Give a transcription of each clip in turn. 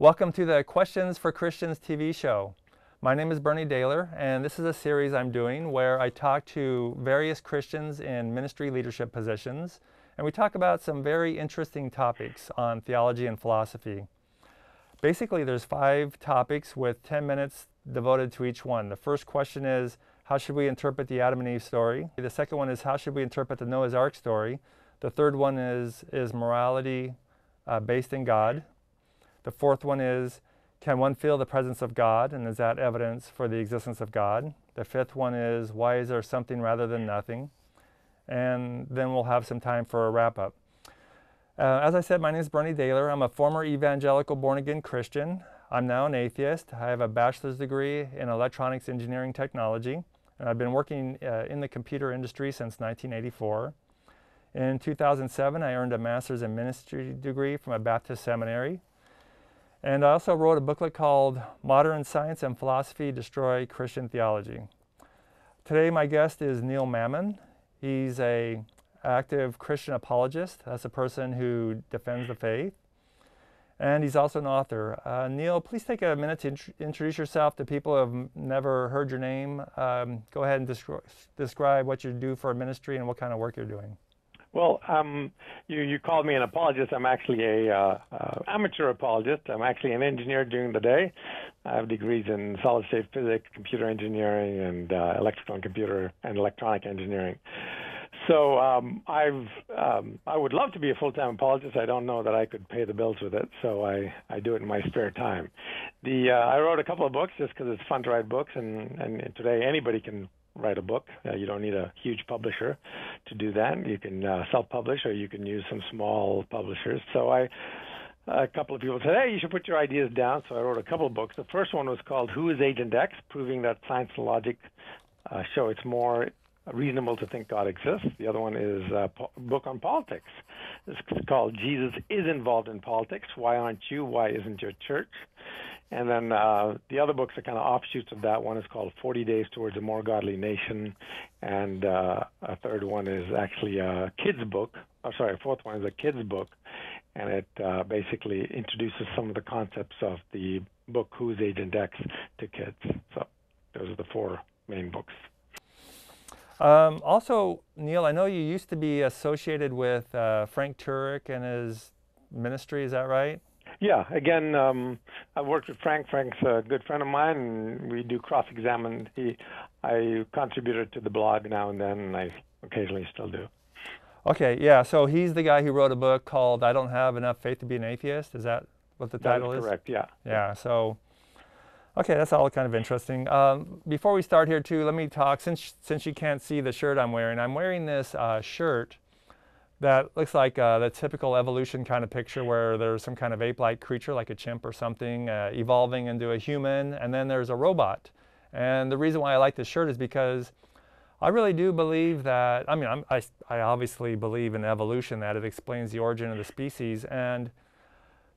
Welcome to the Questions for Christians TV show. My name is Bernie Dehler, and this is a series I'm doing where I talk to various Christians in ministry leadership positions, and we talk about some very interesting topics on theology and philosophy. Basically, there's five topics with 10 minutes devoted to each one. The first question is, how should we interpret the Adam and Eve story? The second one is, how should we interpret the Noah's Ark story? The third one is, is morality uh, based in God? The fourth one is, can one feel the presence of God, and is that evidence for the existence of God? The fifth one is, why is there something rather than nothing? And then we'll have some time for a wrap up. Uh, as I said, my name is Bernie Dehler. I'm a former evangelical born again Christian. I'm now an atheist. I have a bachelor's degree in electronics engineering technology, and I've been working uh, in the computer industry since 1984. In 2007, I earned a master's in ministry degree from a Baptist seminary. And I also wrote a booklet called Modern Science and Philosophy Destroy Christian Theology. Today, my guest is Neil Mammen. He's a active Christian apologist. That's a person who defends the faith. And he's also an author. Uh, Neil, please take a minute to int introduce yourself to people who have never heard your name. Um, go ahead and descri describe what you do for a ministry and what kind of work you're doing. Well, um, you, you called me an apologist. I'm actually a uh, uh, amateur apologist. I'm actually an engineer during the day. I have degrees in solid state physics, computer engineering, and uh, electrical and computer and electronic engineering. So um, I've um, I would love to be a full-time apologist. I don't know that I could pay the bills with it, so I, I do it in my spare time. The uh, I wrote a couple of books just because it's fun to write books, and, and today anybody can write a book. Uh, you don't need a huge publisher to do that. You can uh, self-publish, or you can use some small publishers. So I, a couple of people said, "Hey, you should put your ideas down." So I wrote a couple of books. The first one was called "Who Is Agent X?" Proving that science and logic uh, show it's more reasonable to think God exists. The other one is a book on politics. It's called Jesus is Involved in Politics. Why aren't you? Why isn't your church? And then uh, the other books are kind of offshoots of that. One is called 40 Days Towards a More Godly Nation. And uh, a third one is actually a kid's book. Oh, sorry, a fourth one is a kid's book. And it uh, basically introduces some of the concepts of the book Who's Agent X to kids. So those are the four main books. Um, also, Neil, I know you used to be associated with uh, Frank Turek and his ministry. Is that right? Yeah. Again, um, I've worked with Frank. Frank's a good friend of mine, and we do cross-examine. He, I contributed to the blog now and then, and I occasionally still do. Okay. Yeah. So he's the guy who wrote a book called "I Don't Have Enough Faith to Be an Atheist." Is that what the title is? Correct. Yeah. Yeah. So Okay, that's all kind of interesting. Um, before we start here too, let me talk, since, since you can't see the shirt I'm wearing, I'm wearing this uh, shirt that looks like uh, the typical evolution kind of picture where there's some kind of ape-like creature like a chimp or something uh, evolving into a human and then there's a robot. And the reason why I like this shirt is because I really do believe that, I mean, I'm, I, I obviously believe in evolution, that it explains the origin of the species. and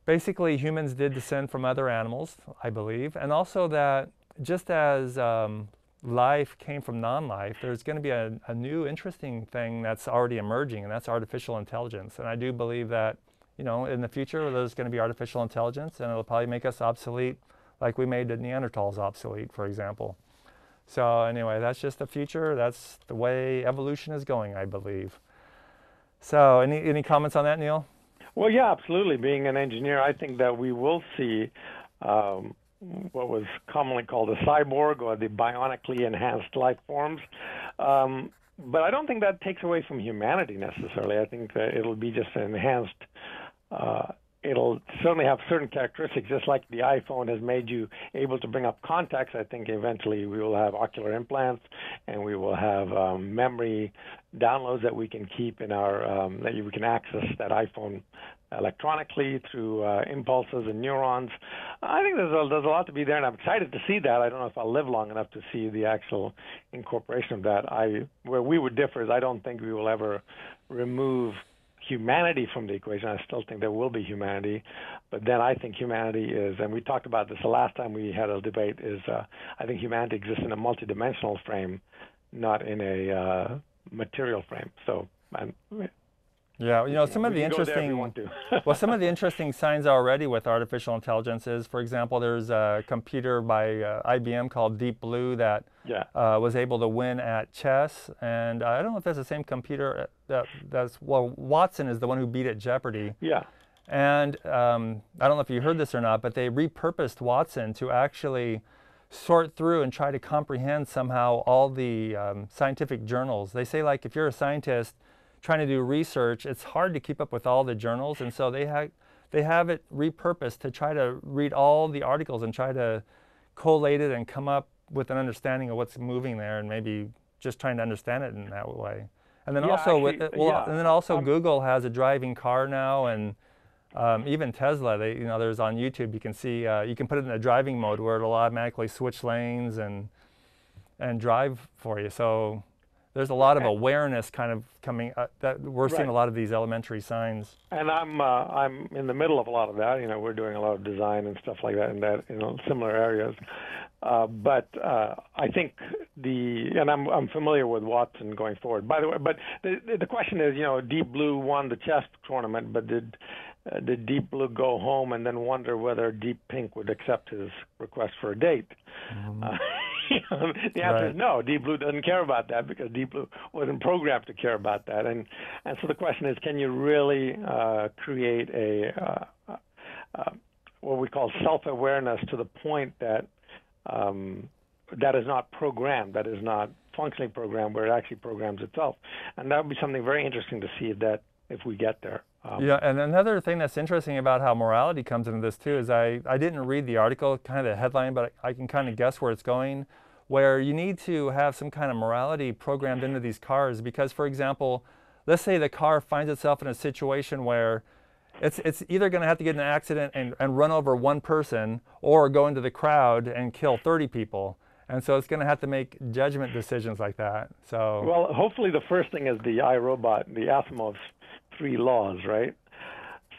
basically humans did descend from other animals, I believe, and also that just as um, life came from non-life, there's going to be a, a, new interesting thing that's already emerging, and that's artificial intelligence. And I do believe that, you know, in the future there's going to be artificial intelligence, and it'll probably make us obsolete, like we made the Neanderthals obsolete, for example. So anyway, that's just the future. That's the way evolution is going, I believe. So any any comments on that, Neil? Well, yeah, absolutely. Being an engineer, I think that we will see um, what was commonly called a cyborg or the bionically enhanced life forms. Um, but I don't think that takes away from humanity necessarily. I think that it'll be just an enhanced. Uh, it'll certainly have certain characteristics, just like the iPhone has made you able to bring up contacts. I think eventually we will have ocular implants, and we will have um, memory downloads that we can keep in our um, that we can access that iPhone electronically through uh, impulses and neurons. I think there's a, there's a lot to be there, and I'm excited to see that. I don't know if I'll live long enough to see the actual incorporation of that. I where we would differ is I don't think we will ever remove humanity from the equation. I still think there will be humanity, but then I think humanity is, and we talked about this the last time we had a debate. Is uh, I think humanity exists in a multidimensional frame, not in a uh, material frame. So I'm Yeah, you know, some of the interesting well, some of the interesting signs already with artificial intelligence is, for example, there's a computer by uh, IBM called Deep Blue that yeah. uh, was able to win at chess, and I don't know if that's the same computer. Uh, that, that's well, Watson is the one who beat at Jeopardy. Yeah. And um, I don't know if you heard this or not, but they repurposed Watson to actually sort through and try to comprehend somehow all the um, scientific journals. They say like if you're a scientist trying to do research, it's hard to keep up with all the journals, and so they have they have it repurposed to try to read all the articles and try to collate it and come up with an understanding of what's moving there, and maybe just trying to understand it in that way. And then yeah, also, actually, with, well, yeah. and then also um, Google has a driving car now, and um, even Tesla. They, you know, there's on YouTube. You can see uh, you can put it in a driving mode where it'll automatically switch lanes and and drive for you. So there's a lot of awareness kind of coming. Uh, that we're seeing a lot of these elementary signs. And I'm uh, I'm in the middle of a lot of that. You know, we're doing a lot of design and stuff like that in that you know similar areas. Uh, but uh, I think the and I'm I'm familiar with Watson going forward. By the way, but the the question is, you know, Deep Blue won the chess tournament, but did uh, did Deep Blue go home and then wonder whether Deep Pink would accept his request for a date? Uh, the answer Right. is no. Deep Blue doesn't care about that because Deep Blue wasn't programmed to care about that. And and so the question is, can you really uh, create a uh, uh, what we call self-awareness to the point that um, that is not programmed, that is not functionally programmed, where it actually programs itself? And that would be something very interesting to see if that if we get there. Um, Yeah, and another thing that's interesting about how morality comes into this too is I, I didn't read the article, kind of the headline, but I, I can kind of guess where it's going, where you need to have some kind of morality programmed into these cars because, for example, let's say the car finds itself in a situation where it's, it's either going to have to get in an accident and, and run over one person or go into the crowd and kill 30 people. And so it's going to have to make judgment decisions like that. So Well, hopefully the first thing is the iRobot, the Asimov's three laws, right?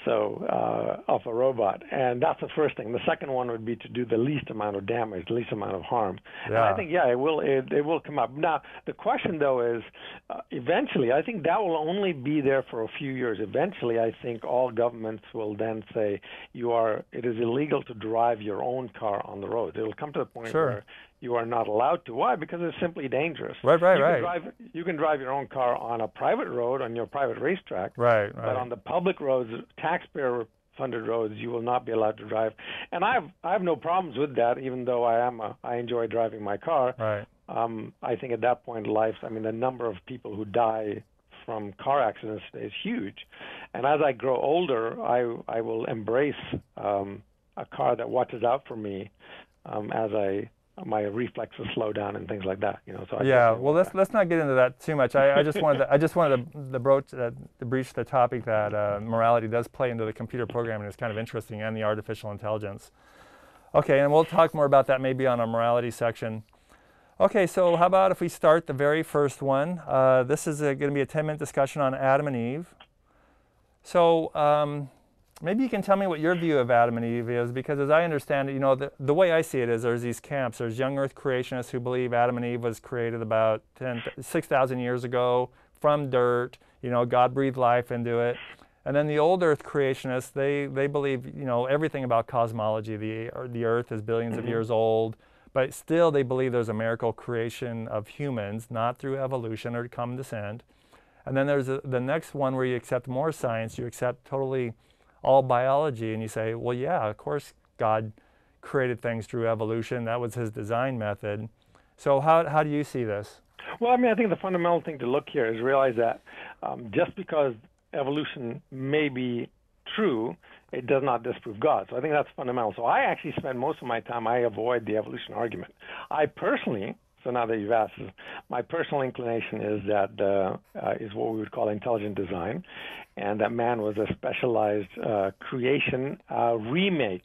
So uh, of a robot, and that's the first thing. The second one would be to do the least amount of damage, the least amount of harm. And I think yeah, it will it, it will come up. Now the question though is, uh, eventually, I think that will only be there for a few years. Eventually, I think all governments will then say you are it is illegal to drive your own car on the road. It will come to the point Sure. where you are not allowed to. Why? Because it's simply dangerous. Right, right, you right. Can drive, you can drive your own car on a private road on your private racetrack, right, right. but on the public roads, taxpayer-funded roads, you will not be allowed to drive. And I have I have no problems with that, even though I am a, I enjoy driving my car. right. Um, I think at that point in life, I mean, the number of people who die from car accidents is huge. And as I grow older, I I will embrace um, a car that watches out for me um, as I my reflexes slow down and things like that. You know, so I yeah well let's that. let's not get into that too much i, I just wanted to, i just wanted to, the broach uh, to breach the topic that uh, morality does play into the computer programming it's kind of interesting and the artificial intelligence okay and we'll talk more about that maybe on our morality section okay so how about if we start the very first one uh, this is going to be a 10 minute discussion on adam and eve so um, maybe you can tell me what your view of Adam and Eve is, because as I understand it, you know, the, the way I see it is there's these camps. There's young Earth creationists who believe Adam and Eve was created about 10, 6,000 years ago from dirt. You know, God breathed life into it. And then the old Earth creationists, they, they believe, you know, everything about cosmology. The, the Earth is 1000000000 of mm-hmm. years old, but still they believe there's a miracle creation of humans, not through evolution or common descent. And then there's a, the next one where you accept more science, you accept totally all biology, and you say, well, yeah, of course God created things through evolution. That was his design method. So how, how do you see this? Well, I mean, I think the fundamental thing to look here is realize that um, just because evolution may be true, it does not disprove God. So I think that's fundamental. So I actually spend most of my time, I avoid the evolution argument. I personally, so now that you've asked, my personal inclination is that uh, uh, is what we would call intelligent design, and that man was a specialized uh, creation uh, remake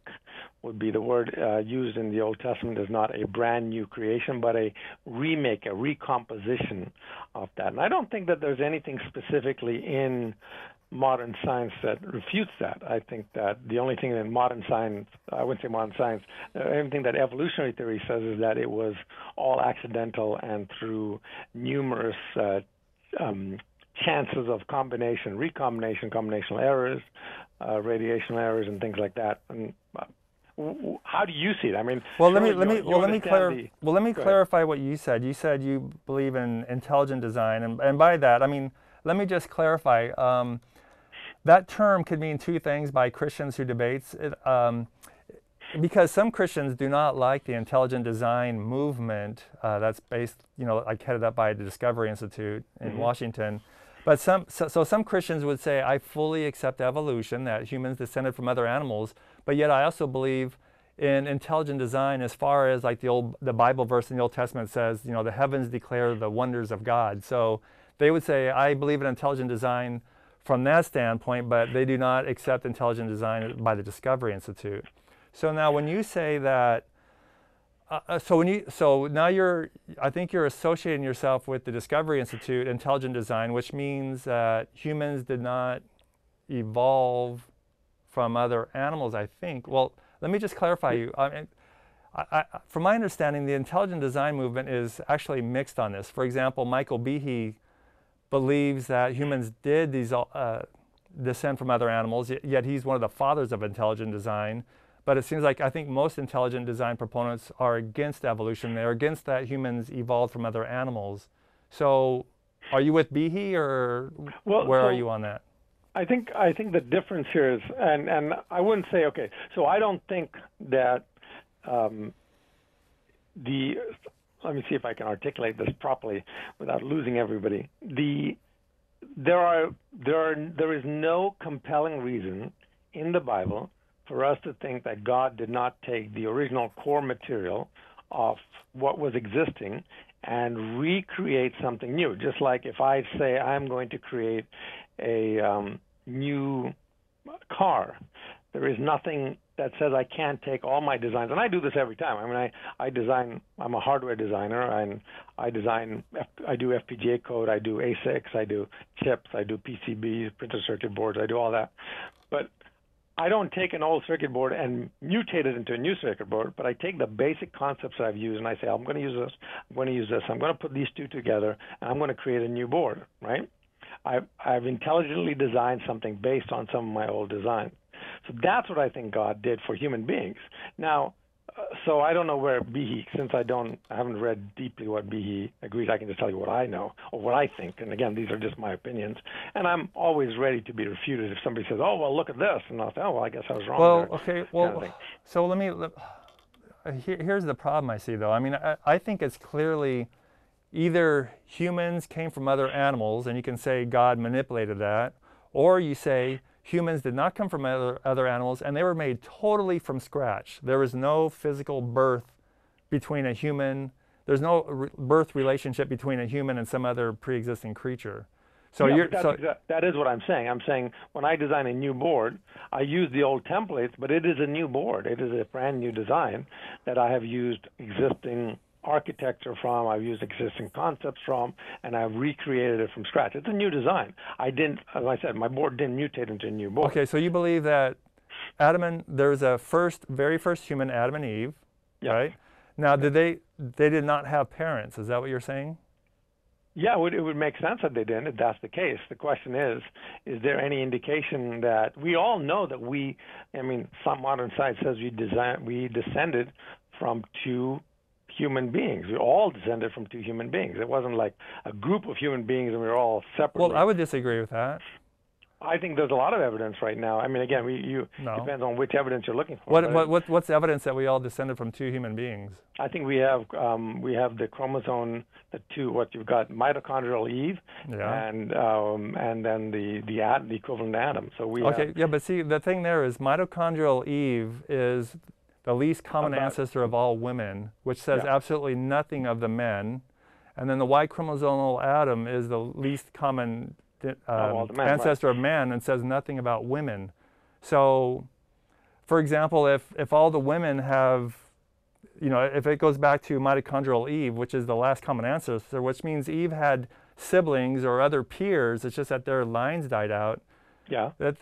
would be the word uh, used in the Old Testament is not a brand new creation, but a remake, a recomposition of that. And I don't think that there's anything specifically in modern science that refutes that. I think that the only thing that modern science, I wouldn't say modern science, uh, everything that evolutionary theory says is that it was all accidental and through numerous uh, um, chances of combination, recombination, combinational errors, uh, radiation errors, and things like that. And uh, how do you see it? I mean, well, let me let me well let me clar- well let me clarify what you said. You said you believe in intelligent design, and, and by that, I mean let me just clarify. Um, that term could mean two things by Christians who debates it. Um, because some Christians do not like the intelligent design movement uh, that's based, you know, like headed up by the Discovery Institute in mm-hmm. Washington. But some, so, so, some Christians would say, I fully accept evolution, that humans descended from other animals, but yet I also believe in intelligent design as far as like the old, the Bible verse in the Old Testament says, you know, the heavens declare the wonders of God. So they would say, I believe in intelligent design from that standpoint, but they do not accept intelligent design by the Discovery Institute. So now when you say that uh, uh, so when you so now you're I think you're associating yourself with the Discovery Institute Intelligent Design, which means that humans did not evolve from other animals. I think. Well, let me just clarify you. I mean, I, I, from my understanding, the intelligent design movement is actually mixed on this. For example, Michael Behe believes that humans did these uh, descend from other animals, yet he's one of the fathers of intelligent design. But it seems like I think most intelligent design proponents are against evolution. They're against that humans evolved from other animals. So are you with Behe or well, where so are you on that? I think I think the difference here is, and and I wouldn't say okay. So I don't think that um, the. Let me see if I can articulate this properly without losing everybody. The there are there are there is no compelling reason in the Bible for us to think that God did not take the original core material of what was existing and recreate something new. Just like if I say I'm going to create a um, new car, there is nothing that says I can't take all my designs, and I do this every time. I mean, I I design. I'm a hardware designer, and I design. I do FPGA code. I do ASICs. I do chips. I do PCBs, printed circuit boards. I do all that. But I don't take an old circuit board and mutate it into a new circuit board, but I take the basic concepts that I've used and I say, I'm going to use this, I'm going to use this, I'm going to put these two together, and I'm going to create a new board, right? I've, I've intelligently designed something based on some of my old designs. So that's what I think God did for human beings. Now, uh, so I don't know where Behe, since I don't, I haven't read deeply what Behe agrees. I can just tell you what I know or what I think. And again, these are just my opinions. And I'm always ready to be refuted if somebody says, "Oh, well, look at this," and I'll say, "Oh, well, I guess I was wrong." Well, there, okay, well, kind of so let me. Let, uh, here's the problem I see, though. I mean, I, I think it's clearly either humans came from other animals, and you can say God manipulated that, or you say humans did not come from other, other animals and they were made totally from scratch. There was no physical birth between a human, there's no re- birth relationship between a human and some other pre existing creature. So yeah, you're, so that is what I'm saying. I'm saying when I design a new board, I use the old templates, but it is a new board. It is a brand new design that I have used existing architecture from, I've used existing concepts from, and I've recreated it from scratch. It's a new design. I didn't, as I said, my board didn't mutate into a new board. Okay, so you believe that Adam and there's a first, very first human, Adam and Eve, yeah. right? Now, did they they did not have parents? Is that what you're saying? Yeah, it would, it would make sense that they didn't if that's the case. The question is, is there any indication that we all know that we, I mean, some modern science says we design, we descended from two human beings. We all descended from two human beings. It wasn't like a group of human beings and we were all separate. Well, I would disagree with that. I think there's a lot of evidence right now. I mean, again, we, you no. depends on which evidence you're looking for. What, what, what, what's evidence that we all descended from two human beings? I think we have um, we have the chromosome, the two. What you've got, mitochondrial Eve, yeah. and um, and then the the, at, the equivalent Adam. So we okay, have, yeah, but see, the thing there is mitochondrial Eve is the least common ancestor of all women, which says yeah. absolutely nothing of the men. And then the Y chromosomal Adam is the least common uh, men, ancestor right. of men and says nothing about women. So, for example, if, if all the women have, you know, if it goes back to mitochondrial Eve, which is the last common ancestor, which means Eve had siblings or other peers, it's just that their lines died out. Yeah. That,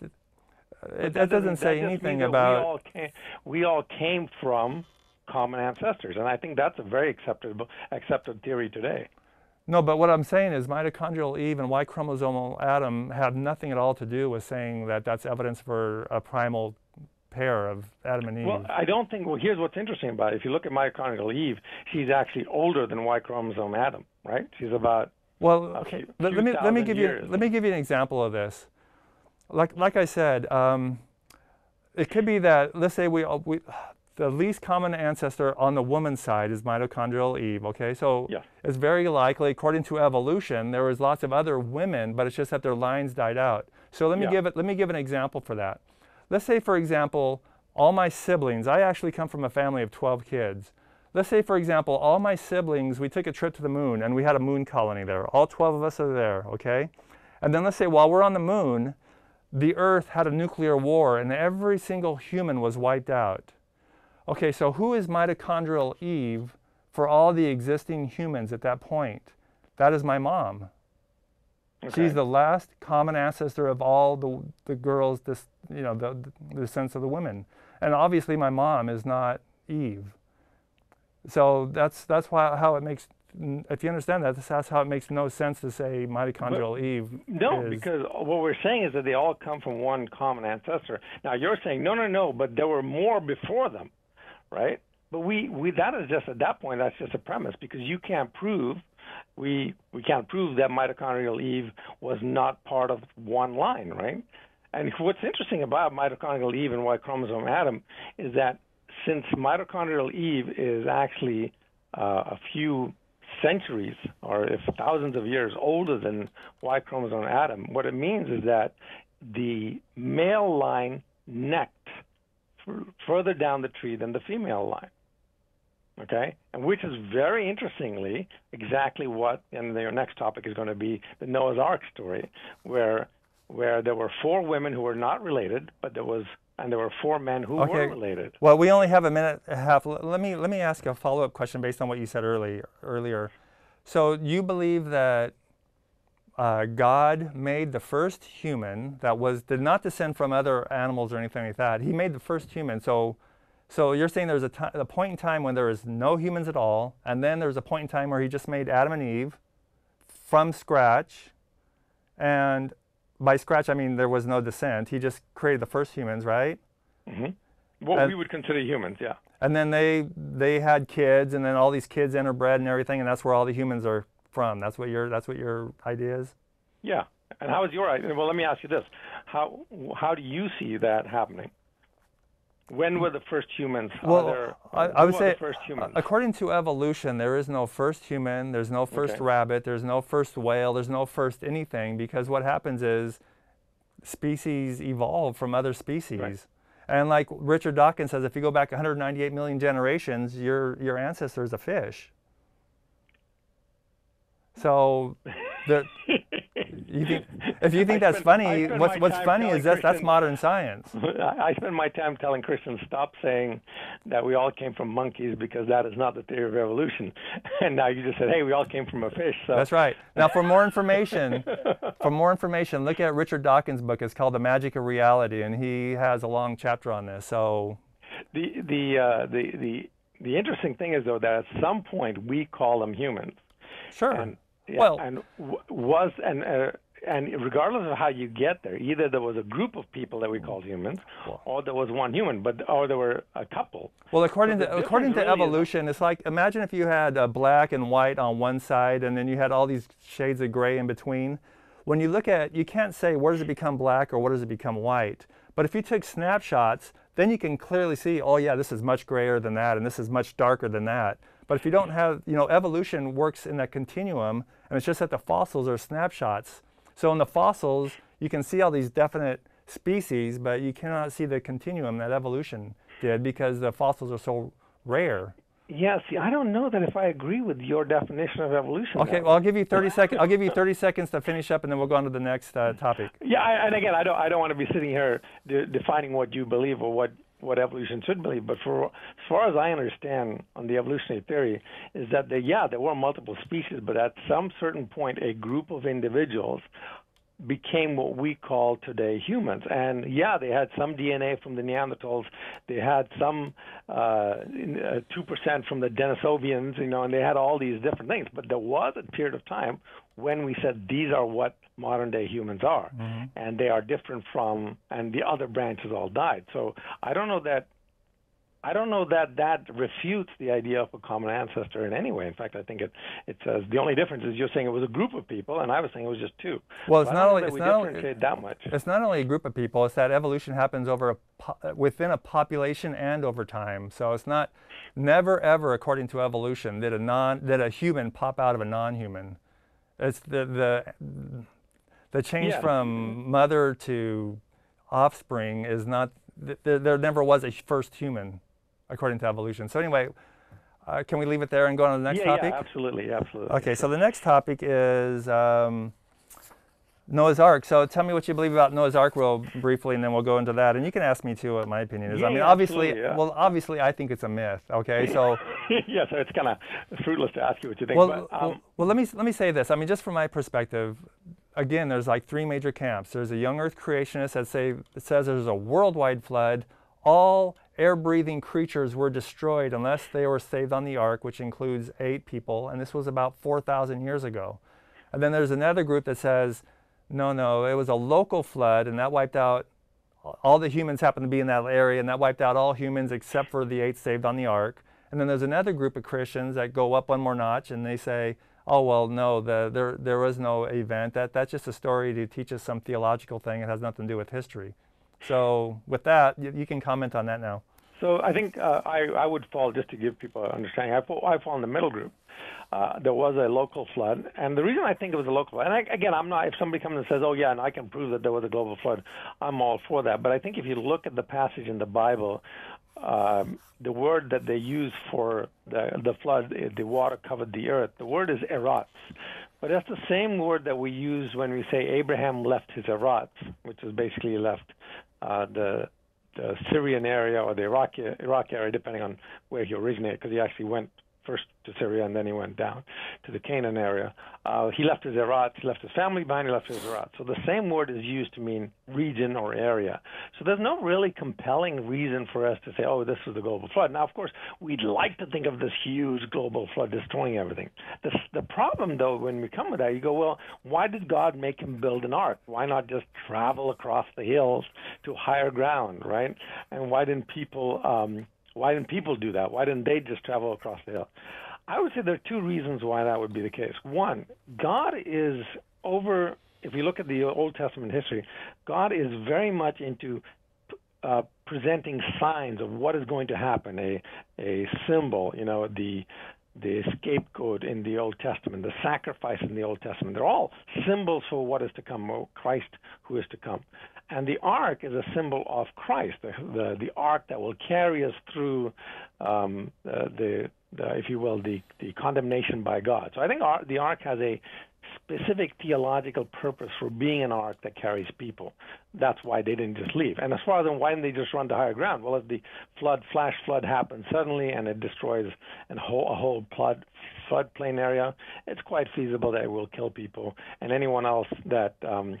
it, that, doesn't say that anything about. We all, came, we all came from common ancestors, and I think that's a very acceptable accepted theory today. No, but what I'm saying is mitochondrial Eve and Y chromosomal Adam have nothing at all to do with saying that that's evidence for a primal pair of Adam and Eve. Well, I don't think. Well, here's what's interesting about it. If you look at mitochondrial Eve, she's actually older than Y chromosome Adam, right? She's about well, okay. let me let me give years. you let me give you an example of this. Like like I said, um, it could be that let's say we we the least common ancestor on the woman's side is mitochondrial Eve. Okay, so Yeah. it's very likely, according to evolution, there was lots of other women, but it's just that their lines died out. So let me Yeah. give it let me give an example for that. Let's say, for example, all my siblings. I actually come from a family of 12 kids. Let's say, for example, all my siblings, we took a trip to the moon and we had a moon colony there. All 12 of us are there, okay? And then let's say while we're on the moon, the Earth had a nuclear war and every single human was wiped out. Okay, so who is mitochondrial Eve for all the existing humans at that point? That is my mom. Okay. She's the last common ancestor of all the, the girls, this, you know, the, the sense of the women. And obviously my mom is not Eve. So that's, that's why, how it makes, if you understand that, that's how it makes no sense to say mitochondrial Eve. No, is- because what we're saying is that they all come from one common ancestor. Now you're saying no, no, no, but there were more before them, right? But we, we that is just at that point that's just a premise because you can't prove we we can't prove that mitochondrial Eve was not part of one line, right? And what's interesting about mitochondrial Eve and Y chromosome Adam is that since mitochondrial Eve is actually uh, a few centuries or if thousands of years older than Y chromosome Adam, what it means is that the male line necked further down the tree than the female line. Okay, and which is very interestingly exactly what, and their next topic is going to be the Noah's Ark story, where where there were four women who were not related, but there was and there were four men who Okay. were related. Well, we only have a minute and a half. Let me let me ask a follow-up question based on what you said earlier. Earlier, so you believe that uh, God made the first human that was did not descend from other animals or anything like that. He made the first human. So, so you're saying there's a a point in time when there was no humans at all, and then there's a point in time where He just made Adam and Eve from scratch, and by scratch I mean there was no descent. He just created the first humans, right? hmm What And- we would consider humans, yeah. And then they they had kids, and then all these kids interbred and everything, and that's where all the humans are from. That's what your that's what your idea is. Yeah. And how is your idea? Well, let me ask you this: how how do you see that happening? When were the first humans? Well, there- I, I would say, according to evolution, there is no first human, there's no first Okay. rabbit, there's no first whale, there's no first anything, because what happens is species evolve from other species. Right. And like Richard Dawkins says, if you go back 198 million generations, your your ancestor is a fish. So, the, you think, if you think that's spend- funny, what's what's funny is that's that's modern science. I I spend my time telling Christians stop saying that we all came from monkeys because that is not the theory of evolution. And now you just said, hey, we all came from a fish. So That's right. Now, for more information, for more information, look at Richard Dawkins' book. It's called The Magic of Reality, and he has a long chapter on this. So, the the uh, the the the interesting thing is though that at some point we call them humans. sure. And yeah, Well- and w- was and uh, and regardless of how you get there, either there was a group of people that we called humans, or there was one human, but or there were a couple. well, according the to according to really is- evolution, it's like imagine if you had uh, black and white on one side, and then you had all these shades of gray in between. When you look at, you can't say where does it become black or where does it become white. But if you took snapshots, then you can clearly see, oh yeah, this is much grayer than that, and this is much darker than that. But if you don't have, you know, evolution works in that continuum, and it's just that the fossils are snapshots. So in the fossils, you can see all these definite species, but you cannot see the continuum that evolution did because the fossils are so rare. Yeah, see, I don't know that if I agree with your definition of evolution. Okay, though. well, I'll give you 30 seconds. I'll give you 30 seconds to finish up, and then we'll go on to the next uh, topic. Yeah, I, and again, I don't, I don't want to be sitting here de- defining what you believe or what, what evolution should believe. But for as far as I understand on the evolutionary theory, is that the, yeah, there were multiple species, but at some certain point, a group of individuals became what we call today humans. And yeah, they had some DNA from the Neanderthals. They had some uh, uh, two uh, percent from the Denisovians, you know, and they had all these different things. But there was a period of time when we said these are what modern day humans are, mm-hmm. and they are different from, and the other branches all died. So I don't know that I don't know that that refutes the idea of a common ancestor in any way. In fact, I think it it says the only difference is you're saying it was a group of people, and I was saying it was just two. Well, it's not only it's we not only, that much. It's not only a group of people; it's that evolution happens over a within a population and over time. So it's not never ever, according to evolution, did a non did a human pop out of a non-human. It's the the the change yeah. from mother to offspring is not. There, there never was a first human according to evolution. So anyway, uh, can we leave it there and go on to the next yeah, topic? Yeah, absolutely, absolutely. Okay, so the next topic is um, Noah's Ark. So tell me what you believe about Noah's Ark real briefly, and then we'll go into that. And you can ask me too what my opinion is. Yeah, I mean, yeah, obviously, yeah. well, obviously, I think it's a myth. Okay, so yeah, so it's kind of fruitless to ask you what you think. Well, but, um, well, well, let me let me say this. I mean, just from my perspective, again, there's like three major camps. There's a young Earth creationist that say that says there's a worldwide flood. All air breathing creatures were destroyed unless they were saved on the ark, which includes eight people, and this was about 4,000 years ago. And then there's another group that says, no, no, it was a local flood, and that wiped out all the humans happened to be in that area, and that wiped out all humans except for the eight saved on the ark. And then there's another group of Christians that go up one more notch and they say, oh, well, no, the, there, there was no event. That, that's just a story to teach us some theological thing. It has nothing to do with history. So with that, you, you can comment on that now. So I think uh, I, I would fall, just to give people an understanding, I fall, I fall in the middle group. Uh, there was a local flood, and the reason I think it was a local flood, and I, again, I'm not. If somebody comes and says, "Oh yeah," and I can prove that there was a global flood, I'm all for that. But I think if you look at the passage in the Bible, um, the word that they use for the the flood, the water covered the earth. The word is eretz, but that's the same word that we use when we say Abraham left his eretz, which is basically left Uh, the the Syrian area or the Iraq Iraq area, depending on where he originated, because he actually went first to Syria and then he went down to the Canaan area. Uh, he left his Erat, he left his family behind, he left his Erat. So the same word is used to mean region or area. So there's no really compelling reason for us to say, oh, this is the global flood. Now, of course, we'd like to think of this huge global flood destroying everything. The, the problem, though, when we come with that, you go, well, why did God make him build an ark? Why not just travel across the hills to higher ground, right? And why didn't people um, why didn't people do that? Why didn't they just travel across the hill? I would say there are two reasons why that would be the case. One, God is over, if you look at the Old Testament history, God is very much into uh, presenting signs of what is going to happen, a, a symbol, you know, the the scapegoat in the Old Testament, the sacrifice in the Old Testament. They're all symbols for what is to come, Christ who is to come. And the ark is a symbol of Christ, the, the, the ark that will carry us through um, uh, the, the, if you will, the, the condemnation by God. So I think our, the ark has a specific theological purpose for being an ark that carries people. That's why they didn't just leave. And as far as why didn't they just run to higher ground? Well, if the flood, flash flood happens suddenly and it destroys a whole, a whole flood, floodplain area, it's quite feasible that it will kill people and anyone else that um,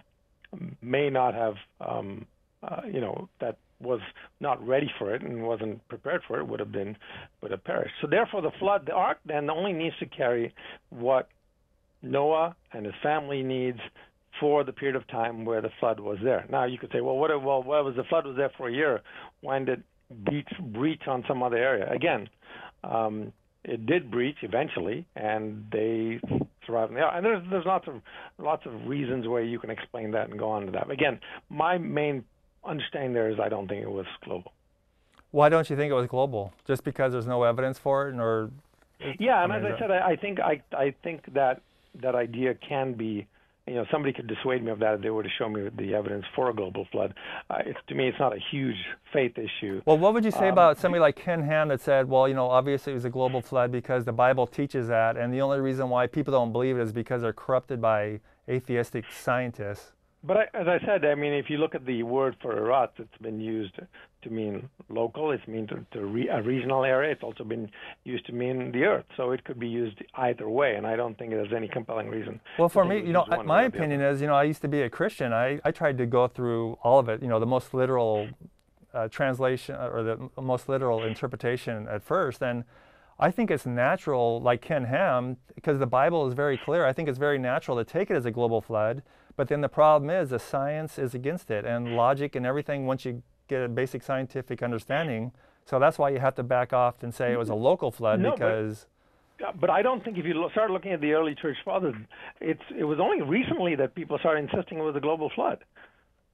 may not have, um, uh, you know, that was not ready for it and wasn't prepared for it would have been would have perished. So therefore, the flood, the ark, then only needs to carry what Noah and his family needs for the period of time where the flood was there. Now you could say, well, what? Well, what was the flood was there for a year? When did breach breach on some other area? Again, um, it did breach eventually, and they survived. And there's there's lots of lots of reasons where you can explain that and go on to that. But again, my main understanding there is I don't think it was global. Why don't you think it was global? Just because there's no evidence for it, or? Yeah, and as I said, I, I think I I think that that idea can be you know, somebody could dissuade me of that if they were to show me the evidence for a global flood. Uh, it's, to me, it's not a huge faith issue. Well, what would you say um, about somebody like Ken Ham that said, well, you know, obviously it was a global flood because the Bible teaches that, and the only reason why people don't believe it is because they're corrupted by atheistic scientists? But I, as I said, I mean, if you look at the word for Eretz, it's been used to mean local. It's mean to, to re, a regional area. It's also been used to mean the earth. So it could be used either way, and I don't think there's any compelling reason. Well, for me, you know, my opinion is, you know, I used to be a Christian. I, I tried to go through all of it, you know, the most literal uh, translation or the most literal interpretation at first, and I think it's natural, like Ken Ham, because the Bible is very clear. I think it's very natural to take it as a global flood. But then the problem is the science is against it, and logic and everything. Once you get a basic scientific understanding, so that's why you have to back off and say it was a local flood no, because. But, but I don't think if you start looking at the early church fathers, it's it was only recently that people started insisting it was a global flood.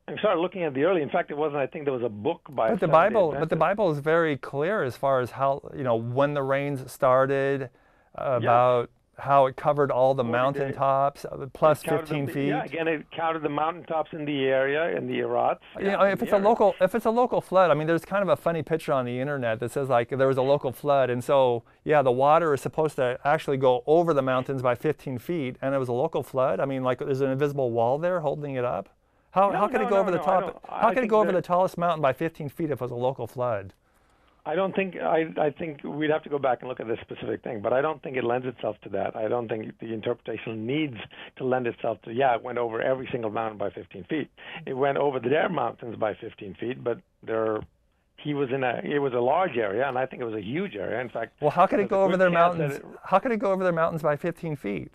I started looking at the early. In fact, it wasn't. I think there was a book by. But the Bible, but the Bible is very clear as far as how you know when the rains started, uh, about how it covered all the mountaintops, uh, plus 15 the, feet. Yeah, again, it counted the mountaintops in the area in the Eretz. Yeah, know, if it's area. a local, if it's a local flood, I mean, there's kind of a funny picture on the internet that says like there was a local flood, and so yeah, the water is supposed to actually go over the mountains by 15 feet, and it was a local flood. I mean, like there's an invisible wall there holding it up. How, no, how could no, it go no, over the top? How could it go over the tallest mountain by 15 feet if it was a local flood? I don't think I, I think we'd have to go back and look at this specific thing, but I don't think it lends itself to that. I don't think the interpretation needs to lend itself to yeah, it went over every single mountain by 15 feet. It went over their mountains by 15 feet, but there he was in a it was a large area, and I think it was a huge area. In fact, well, how could it go over their mountains? It, how could it go over their mountains by 15 feet?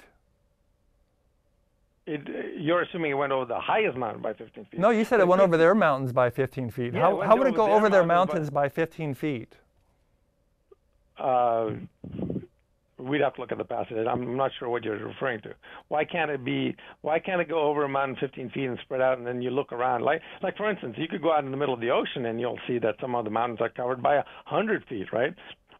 It, you're assuming it went over the highest mountain by 15 feet. No, you said it went over their mountains by 15 feet. Yeah, how, how would it go over their mountains by, by 15 feet? Uh, we'd have to look at the passage. I'm not sure what you're referring to. Why can't it be? Why can't it go over a mountain 15 feet and spread out, and then you look around? Like, like for instance, you could go out in the middle of the ocean and you'll see that some of the mountains are covered by a hundred feet, right?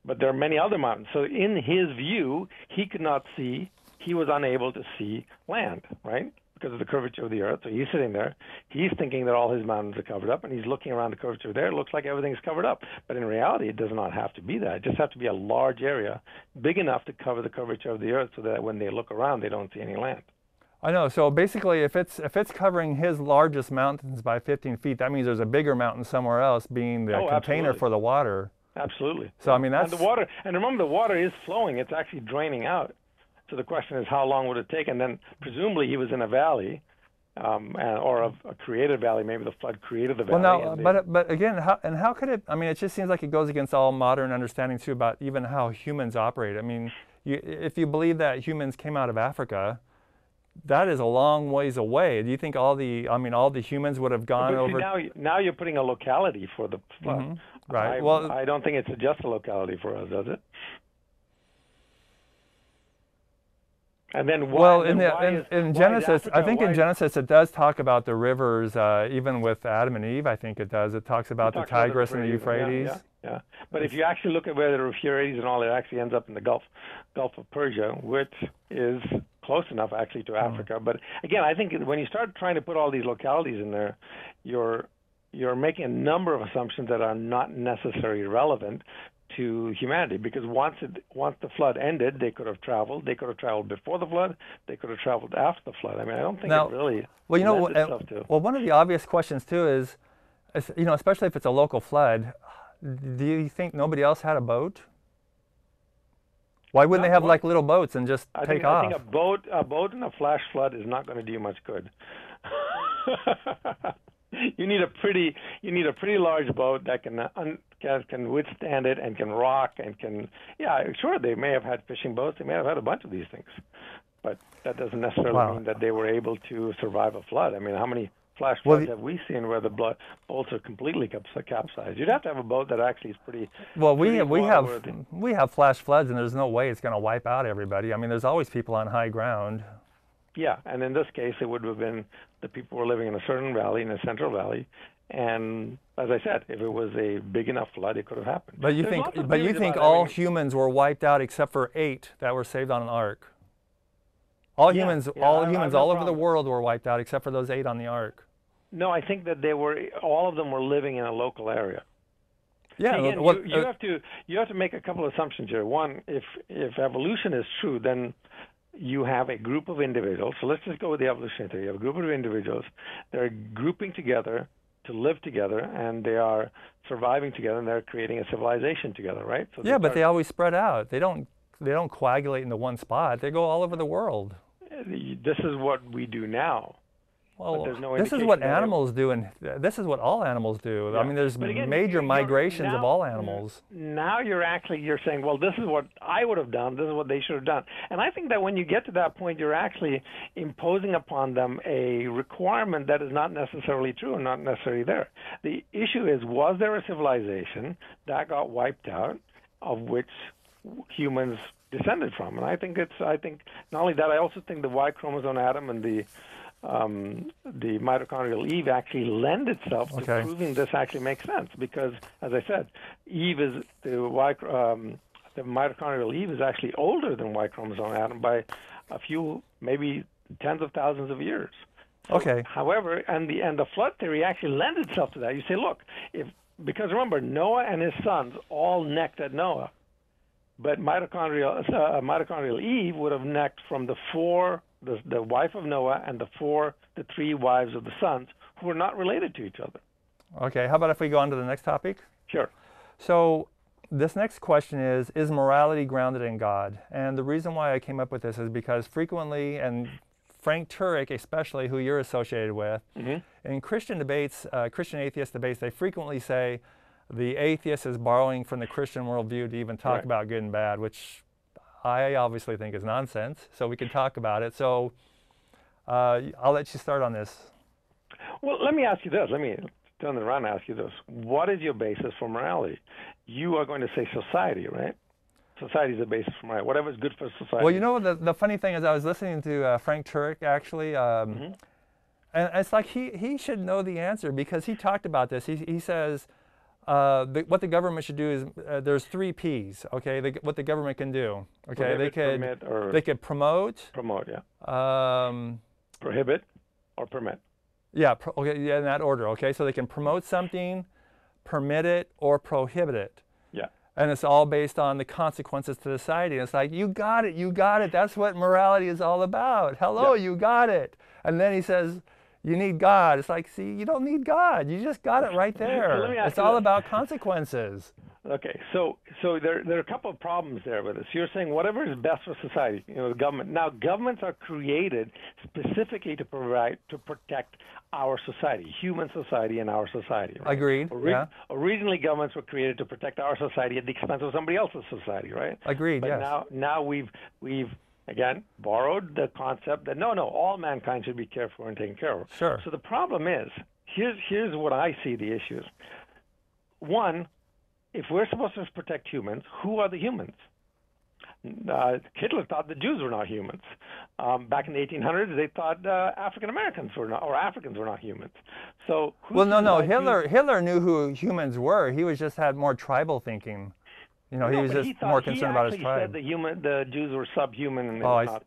But there are many other mountains. So in his view, he could not see he was unable to see land, right? Because of the curvature of the earth. So he's sitting there. He's thinking that all his mountains are covered up, and he's looking around the curvature there. It looks like everything's covered up. But in reality, it does not have to be that. It just has to be a large area, big enough to cover the curvature of the earth so that when they look around, they don't see any land. I know. So basically, if it's if it's covering his largest mountains by 15 feet, that means there's a bigger mountain somewhere else being the oh, container absolutely. for the water. Absolutely. So I mean that's and the water. And remember, the water is flowing. It's actually draining out. So the question is, how long would it take? And then presumably he was in a valley, um, or a, a, created valley. Maybe the flood created the valley. Well, now, but but again, how, and how could it? I mean, it just seems like it goes against all modern understanding too about even how humans operate. I mean, you, if you believe that humans came out of Africa, that is a long ways away. Do you think all the, I mean, all the humans would have gone over? now, now you're putting a locality for the flood. Mm-hmm. Right. I, well, I don't think it's just a locality for us, does it? And then why, well, in, the, in, is, in Genesis, I think in Genesis it does talk about the rivers. Uh, even with Adam and Eve, I think it does. It talks about it the Tigris about the and the Euphrates. Yeah, yeah, yeah, But if you actually look at where the Euphrates and all, it actually ends up in the Gulf, Gulf of Persia, which is close enough actually to Hmm. Africa. But again, I think when you start trying to put all these localities in there, you're you're making a number of assumptions that are not necessarily relevant to humanity because once it once the flood ended, they could have traveled. They could have traveled before the flood. They could have traveled after the flood. I mean, I don't think now, it really. Well, you know, uh, well, one of the obvious questions too is, is, you know, especially if it's a local flood, do you think nobody else had a boat? Why wouldn't not they have like little boats and just I take think, off? I think a boat, a boat in a flash flood is not going to do you much good. you need a pretty you need a pretty large boat that can un, can, can withstand it and can rock and can yeah sure they may have had fishing boats they may have had a bunch of these things but that doesn't necessarily wow. mean that they were able to survive a flood i mean how many flash floods well, have we seen where the blood, boats are completely capsized you'd have to have a boat that actually is pretty well we pretty we have worthy. we have flash floods and there's no way it's going to wipe out everybody i mean there's always people on high ground yeah, and in this case, it would have been the people were living in a certain valley, in a central valley, and as I said, if it was a big enough flood, it could have happened. But you There's think, but you think all humans were wiped out except for eight that were saved on an ark? All yeah, humans, yeah, all I, humans I all no over the world were wiped out except for those eight on the ark. No, I think that they were all of them were living in a local area. Yeah, Again, what, you, you uh, have to you have to make a couple of assumptions here. One, if if evolution is true, then you have a group of individuals. So let's just go with the evolutionary theory. You have a group of individuals They're grouping together to live together, and they are surviving together, and they're creating a civilization together, right? So yeah, but they always spread out. They don't they don't coagulate into one spot. They go all over the world. This is what we do now. Well, oh, no this is what animals do, and this is what all animals do. Yeah. I mean, there's again, major migrations now, of all animals. Now you're actually you're saying, well, this is what I would have done. This is what they should have done. And I think that when you get to that point, you're actually imposing upon them a requirement that is not necessarily true and not necessarily there. The issue is, was there a civilization that got wiped out, of which humans descended from? And I think it's. I think not only that, I also think the Y chromosome Adam and the um, the mitochondrial Eve actually lend itself to okay. proving this actually makes sense because, as I said, Eve is the Y, um, the mitochondrial Eve is actually older than Y chromosome Adam by a few, maybe tens of thousands of years. So, okay. However, and the and the flood theory actually lends itself to that. You say, look, if because remember Noah and his sons all necked at Noah, but mitochondrial uh, mitochondrial Eve would have necked from the four the, the wife of Noah and the four, the three wives of the sons who were not related to each other. Okay, how about if we go on to the next topic? Sure. So this next question is, is morality grounded in God? And the reason why I came up with this is because frequently, and Frank Turek especially, who you're associated with, mm-hmm. in Christian debates, uh, Christian atheist debates, they frequently say the atheist is borrowing from the Christian worldview to even talk right. about good and bad, which I obviously think is nonsense. So we can talk about it. So uh, I'll let you start on this. Well, let me ask you this. Let me turn it around and ask you this. What is your basis for morality? You are going to say society, right? Society is the basis for morality. Whatever is good for society. Well, you know, the, the funny thing is I was listening to uh, Frank Turek, actually. Um, mm-hmm. And it's like he, he should know the answer because he talked about this. He, he says – uh, the, what the government should do is uh, there's three P's. Okay, the, what the government can do. Okay, Prohibit, they could they could promote. Promote, yeah. Um, Prohibit or permit. Yeah. Pro, okay. Yeah, in that order. Okay, so they can promote something, permit it, or prohibit it. Yeah. And it's all based on the consequences to society. And it's like you got it, you got it. That's what morality is all about. Hello, yeah. you got it. And then he says you need God. It's like, see, you don't need God. You just got it right there. it's all about consequences. Okay, so so there there are a couple of problems there with this. You're saying whatever is best for society, you know, the government. Now, governments are created specifically to provide to protect our society, human society, and our society. Right? Agreed. Ori- yeah. Originally, governments were created to protect our society at the expense of somebody else's society, right? Agreed. But yes. now now we've we've again, borrowed the concept that no, no, all mankind should be cared for and taken care of. Sure. So the problem is, here's here's what I see the issues. One, if we're supposed to protect humans, who are the humans? Uh, Hitler thought the Jews were not humans. Um, back in the 1800s, they thought uh, African Americans were not, or Africans were not humans. So, well, no, no. Hitler Hitler knew who humans were. He was just had more tribal thinking. You know, no, he was just he more concerned about his tribe. He said the human, the Jews were subhuman, and they oh, not.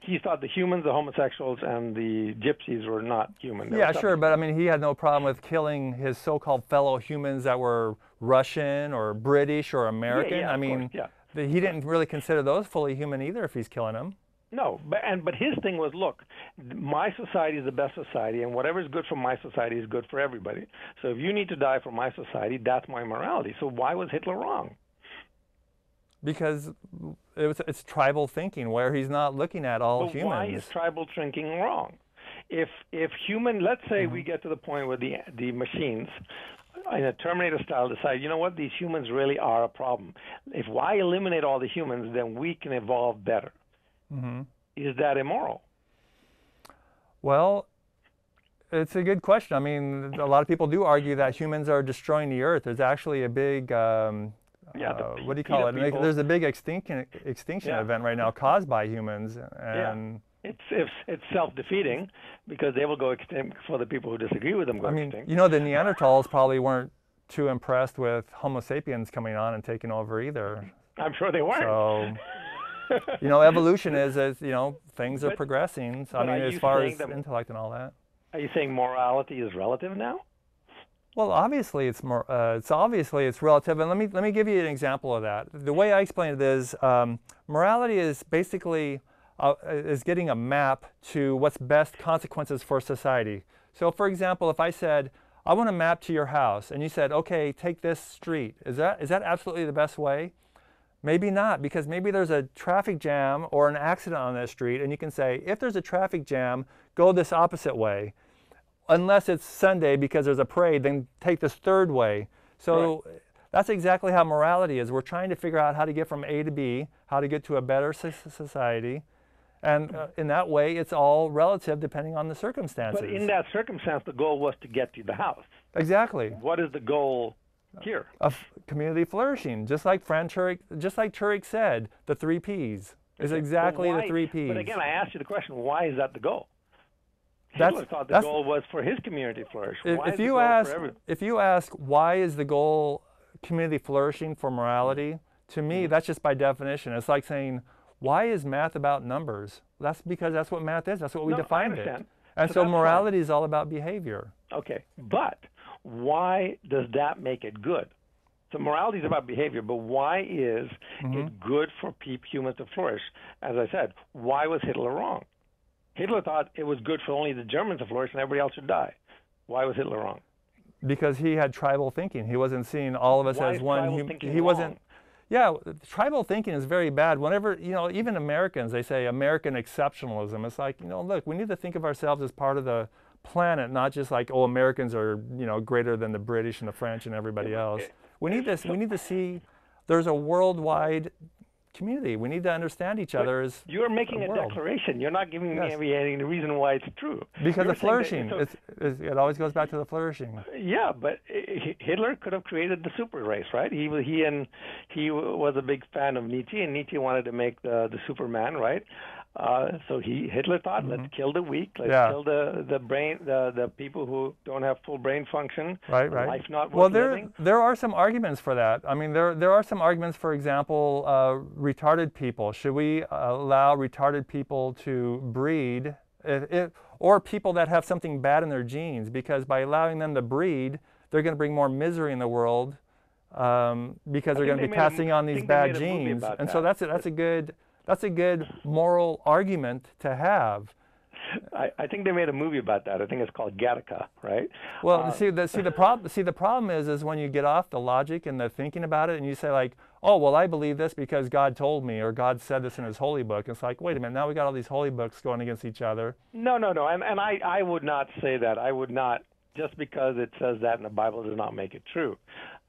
he thought the humans, the homosexuals, and the gypsies were not human. They yeah, sure, but I mean, he had no problem with killing his so-called fellow humans that were Russian or British or American. Yeah, yeah, I mean, yeah. he didn't really consider those fully human either if he's killing them. No, but and but his thing was, look, my society is the best society, and whatever is good for my society is good for everybody. So if you need to die for my society, that's my morality. So why was Hitler wrong? Because it was, it's tribal thinking where he's not looking at all but humans. Why is tribal thinking wrong? If if human, let's say mm-hmm. we get to the point where the the machines in a Terminator style decide, you know what, these humans really are a problem. If I eliminate all the humans, then we can evolve better. Mm-hmm. Is that immoral? Well, it's a good question. I mean, a lot of people do argue that humans are destroying the earth. There's actually a big um, yeah, uh, what do you call it? People. There's a big extinction extinction yeah. event right now caused by humans, and yeah. it's it's, it's self-defeating because they will go extinct for the people who disagree with them. Go I mean, extinct. you know, the Neanderthals probably weren't too impressed with Homo sapiens coming on and taking over either. I'm sure they weren't. So, you know, evolution is as you know things but, are progressing. So, I mean, as far as intellect and all that. Are you saying morality is relative now? Well, obviously it's more. Uh, it's obviously it's relative, and let me let me give you an example of that. The way I explain it is, um, morality is basically uh, is getting a map to what's best consequences for society. So, for example, if I said, I want a map to your house, and you said, okay, take this street, is that, is that absolutely the best way? Maybe not, because maybe there's a traffic jam or an accident on that street, and you can say, if there's a traffic jam, go this opposite way. Unless it's Sunday because there's a parade, then take this third way. So right. that's exactly how morality is. We're trying to figure out how to get from A to B, how to get to a better society. And uh, in that way, it's all relative depending on the circumstances. But in that circumstance, the goal was to get to the house. Exactly. What is the goal here? Of community flourishing, just like Fran Turek, just like Turek said, the three P's is exactly why, the three P's. But again, I asked you the question: Why is that the goal? Hitler that's, thought the goal was for his community to flourish. If, if you ask, if you ask, why is the goal community flourishing for morality? To me, mm-hmm. that's just by definition. It's like saying, why is math about numbers? That's because that's what math is. That's what we no, defined it. And so, so morality fine. is all about behavior. Okay, but why does that make it good? So morality is about behavior, but why is mm-hmm. it good for people, humans to flourish? As I said, why was Hitler wrong? Hitler thought it was good for only the Germans to flourish and everybody else should die. Why was Hitler wrong? Because he had tribal thinking. He wasn't seeing all of us why as one. He, he wasn't yeah, tribal thinking is very bad. Whenever, you know, even Americans, they say American exceptionalism. It's like, you know, look, we need to think of ourselves as part of the planet, not just like, oh, Americans are, you know, greater than the British and the French and everybody else. We need this. We need to see there's a worldwide community. We need to understand each other as You're making a, declaration. You're not giving yes. me any, any reason why it's true. Because You're of flourishing. So, it's, it's, it always goes back to the flourishing. Yeah, but Hitler could have created the super race, right? He he and he was a big fan of Nietzsche, and Nietzsche wanted to make the the Superman, right? Uh, so he Hitler thought, mm-hmm. let's kill the weak, let's yeah. kill the the brain, the the people who don't have full brain function. Right, right. Life not well, there living. there are some arguments for that. I mean, there there are some arguments. For example, uh, retarded people. Should we allow retarded people to breed, if, if, or people that have something bad in their genes? Because by allowing them to breed, they're going to bring more misery in the world. Um, because I they're going to be passing a, on these bad genes, and that. so that's a, that's a good that's a good moral argument to have. I, I, think they made a movie about that. I think it's called Gattaca, right? Well, uh, see the see the problem see the problem is is when you get off the logic and the thinking about it, and you say like, oh well, I believe this because God told me or God said this in His holy book. It's like, wait a minute, now we got all these holy books going against each other. No, no, no, and and I I would not say that. I would not just because it says that in the Bible does not make it true.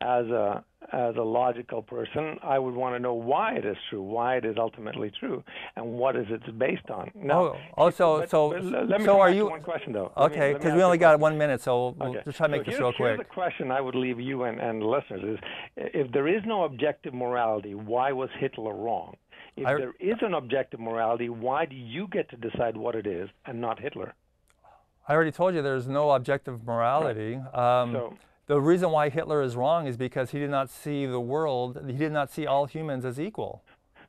As a as a logical person, I would want to know why it is true, why it is ultimately true, and what is it based on. Now, oh, also, but, so but let me so are you? One question though. Okay, because we only got one minute, so we'll okay. just try to make so this real quick. Here's the question I would leave you and, and listeners is: If there is no objective morality, why was Hitler wrong? If I, there is an objective morality, why do you get to decide what it is and not Hitler? I already told you there's no objective morality. Right. Um, so, the reason why Hitler is wrong is because he did not see the world, he did not see all humans as equal.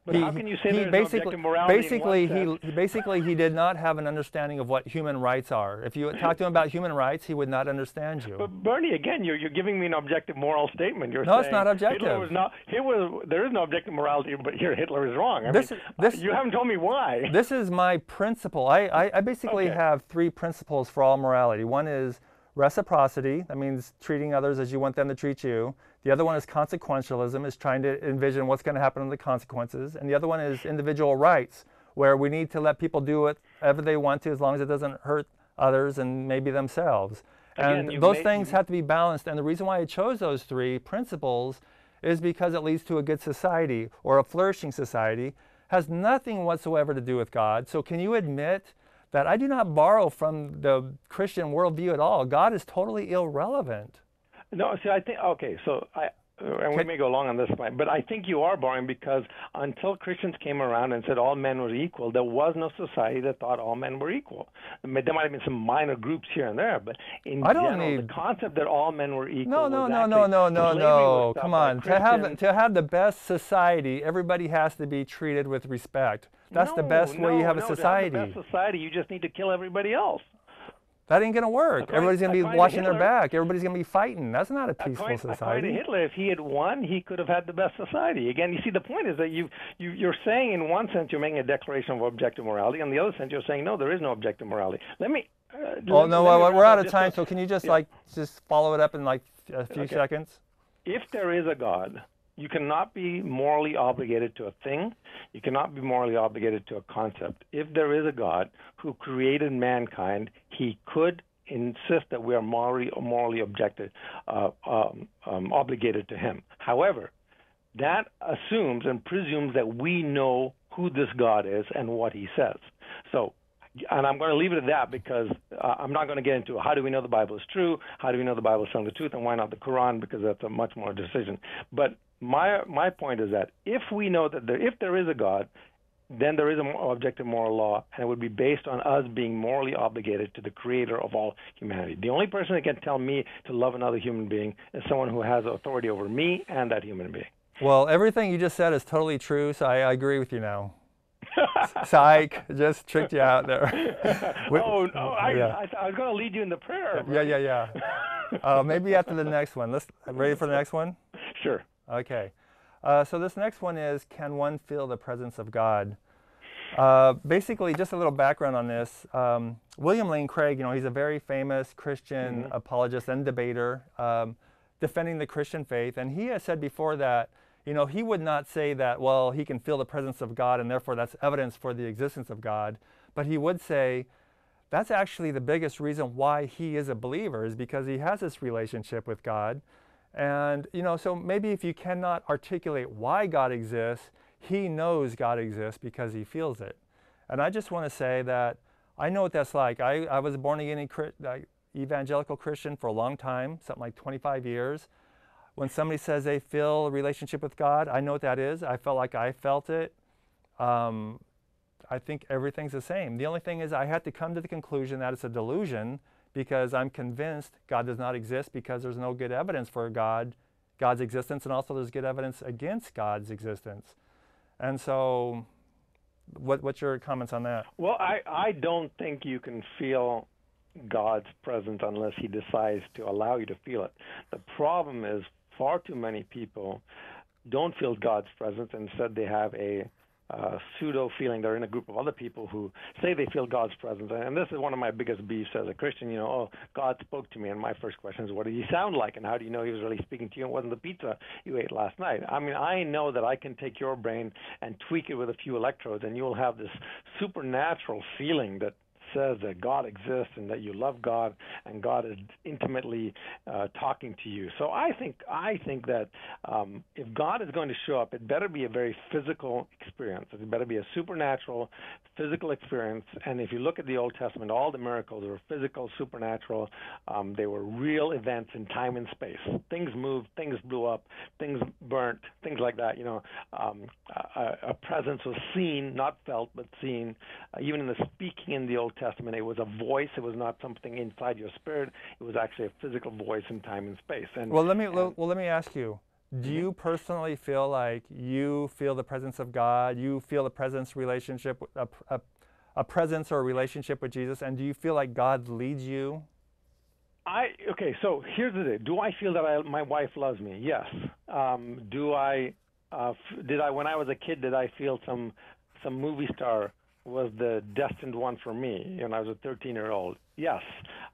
But he, how can you say there's basically, no morality basically he, he basically he did not have an understanding of what human rights are. If you talk to him about human rights, he would not understand you. But Bernie, again, you're, you're giving me an objective moral statement. You're no, saying it's not objective. Hitler was not. Was there is no objective morality, but here Hitler is wrong. I this, mean, this, you haven't told me why. This is my principle. I I, I basically okay. have three principles for all morality. One is reciprocity. That means treating others as you want them to treat you. The other one is consequentialism, is trying to envision what's going to happen in the consequences. And the other one is individual rights, where we need to let people do whatever they want to as long as it doesn't hurt others and maybe themselves. Again, and those things have to be balanced. And the reason why I chose those three principles is because it leads to a good society or a flourishing society, has nothing whatsoever to do with God. So can you admit that I do not borrow from the Christian worldview at all? God is totally irrelevant. No, see, I think okay. So I and we may go along on this point, but I think you are borrowing because until Christians came around and said all men were equal, there was no society that thought all men were equal. There might have been some minor groups here and there, but in I don't general, need... the concept that all men were equal. No, no, no, no, no, no, no. Come on, to have to have the best society, everybody has to be treated with respect. That's no, the best no, way you have no, a society. To have the best society, you just need to kill everybody else. That ain't gonna work. According- Everybody's gonna be according to watching their back. Everybody's gonna be fighting. That's not a peaceful According, according to society. Hitler, if he had won, he could have had the best society. Again, you see, the point is that you, you you're saying in one sense you're making a declaration of objective morality, and the other sense you're saying no, there is no objective morality. Let me. Uh, Oh let- no, let well, wrap we're out of time. So can you just yeah. like just follow it up in like a few Okay. seconds? if there is a God, you cannot be morally obligated to a thing. You cannot be morally obligated to a concept. If there is a God who created mankind, he could insist that we are morally morally objected, uh, um, um, obligated to him. However, that assumes and presumes that we know who this God is and what he says. So and I'm going to leave it at that because uh, I'm not going to get into how do we know the Bible is true, how do we know the Bible is telling the truth, and why not the Quran because that's a much more decision. But my my point is that if we know that there, if there is a God, then there is an objective moral law, and it would be based on us being morally obligated to the Creator of all humanity. The only person that can tell me to love another human being is someone who has authority over me and that human being. Well, everything you just said is totally true. So I, I agree with you now. Psych, just tricked you out there. We- oh no! I, yeah. I, I was going to lead you in the prayer. Yeah, yeah, yeah. Uh, maybe after the next one. Let's ready for the next one. Sure. Okay. Uh, so this next one is Can one feel the presence of God? Uh, basically, just a little background on this. Um, William Lane Craig, you know, he's a very famous Christian apologist and debater um, defending the Christian faith. And he has said before that, you know, he would not say that, well, he can feel the presence of God and therefore that's evidence for the existence of God. But he would say, that's actually the biggest reason why he is a believer is because he has this relationship with God. And, you know, so maybe if you cannot articulate why God exists, he knows God exists because he feels it. And I just want to say that I know what that's like. I, I was a born again evangelical Christian for a long time, something like 25 years. When somebody says they feel a relationship with God, I know what that is. I felt like I felt it. Um, I think everything's the same. The only thing is, I had to come to the conclusion that it's a delusion because I'm convinced God does not exist because there's no good evidence for God, God's existence, and also there's good evidence against God's existence. And so, what, what's your comments on that? Well, I, I don't think you can feel God's presence unless He decides to allow you to feel it. The problem is far too many people don't feel God's presence. Instead, they have a pseudo feeling they're in a group of other people who say they feel God's presence. And this is one of my biggest beefs as a Christian. You know, oh, God spoke to me. And my first question is, what did he sound like? And how do you know he was really speaking to you? It wasn't the pizza you ate last night. I mean, I know that I can take your brain and tweak it with a few electrodes, and you will have this supernatural feeling that says that God exists and that you love God and God is intimately uh, talking to you. So I think I think that um, if God is going to show up, it better be a very physical experience. It better be a supernatural, physical experience. And if you look at the Old Testament, all the miracles were physical, supernatural. Um, they were real events in time and space. Things moved, things blew up, things burnt, things like that. You know, um, a, a presence was seen, not felt, but seen. Uh, even in the speaking in the Old Testament, it was a voice. It was not something inside your spirit. It was actually a physical voice in time and space. And Well, let me and- well, let me ask you. Do you personally feel like you feel the presence of God? You feel the presence relationship, a, a, a presence or a relationship with Jesus, and do you feel like God leads you? I okay. So here's the thing: Do I feel that I, my wife loves me? Yes. Um, do I? Uh, f- did I? When I was a kid, did I feel some some movie star was the destined one for me? When I was a 13 year old. Yes.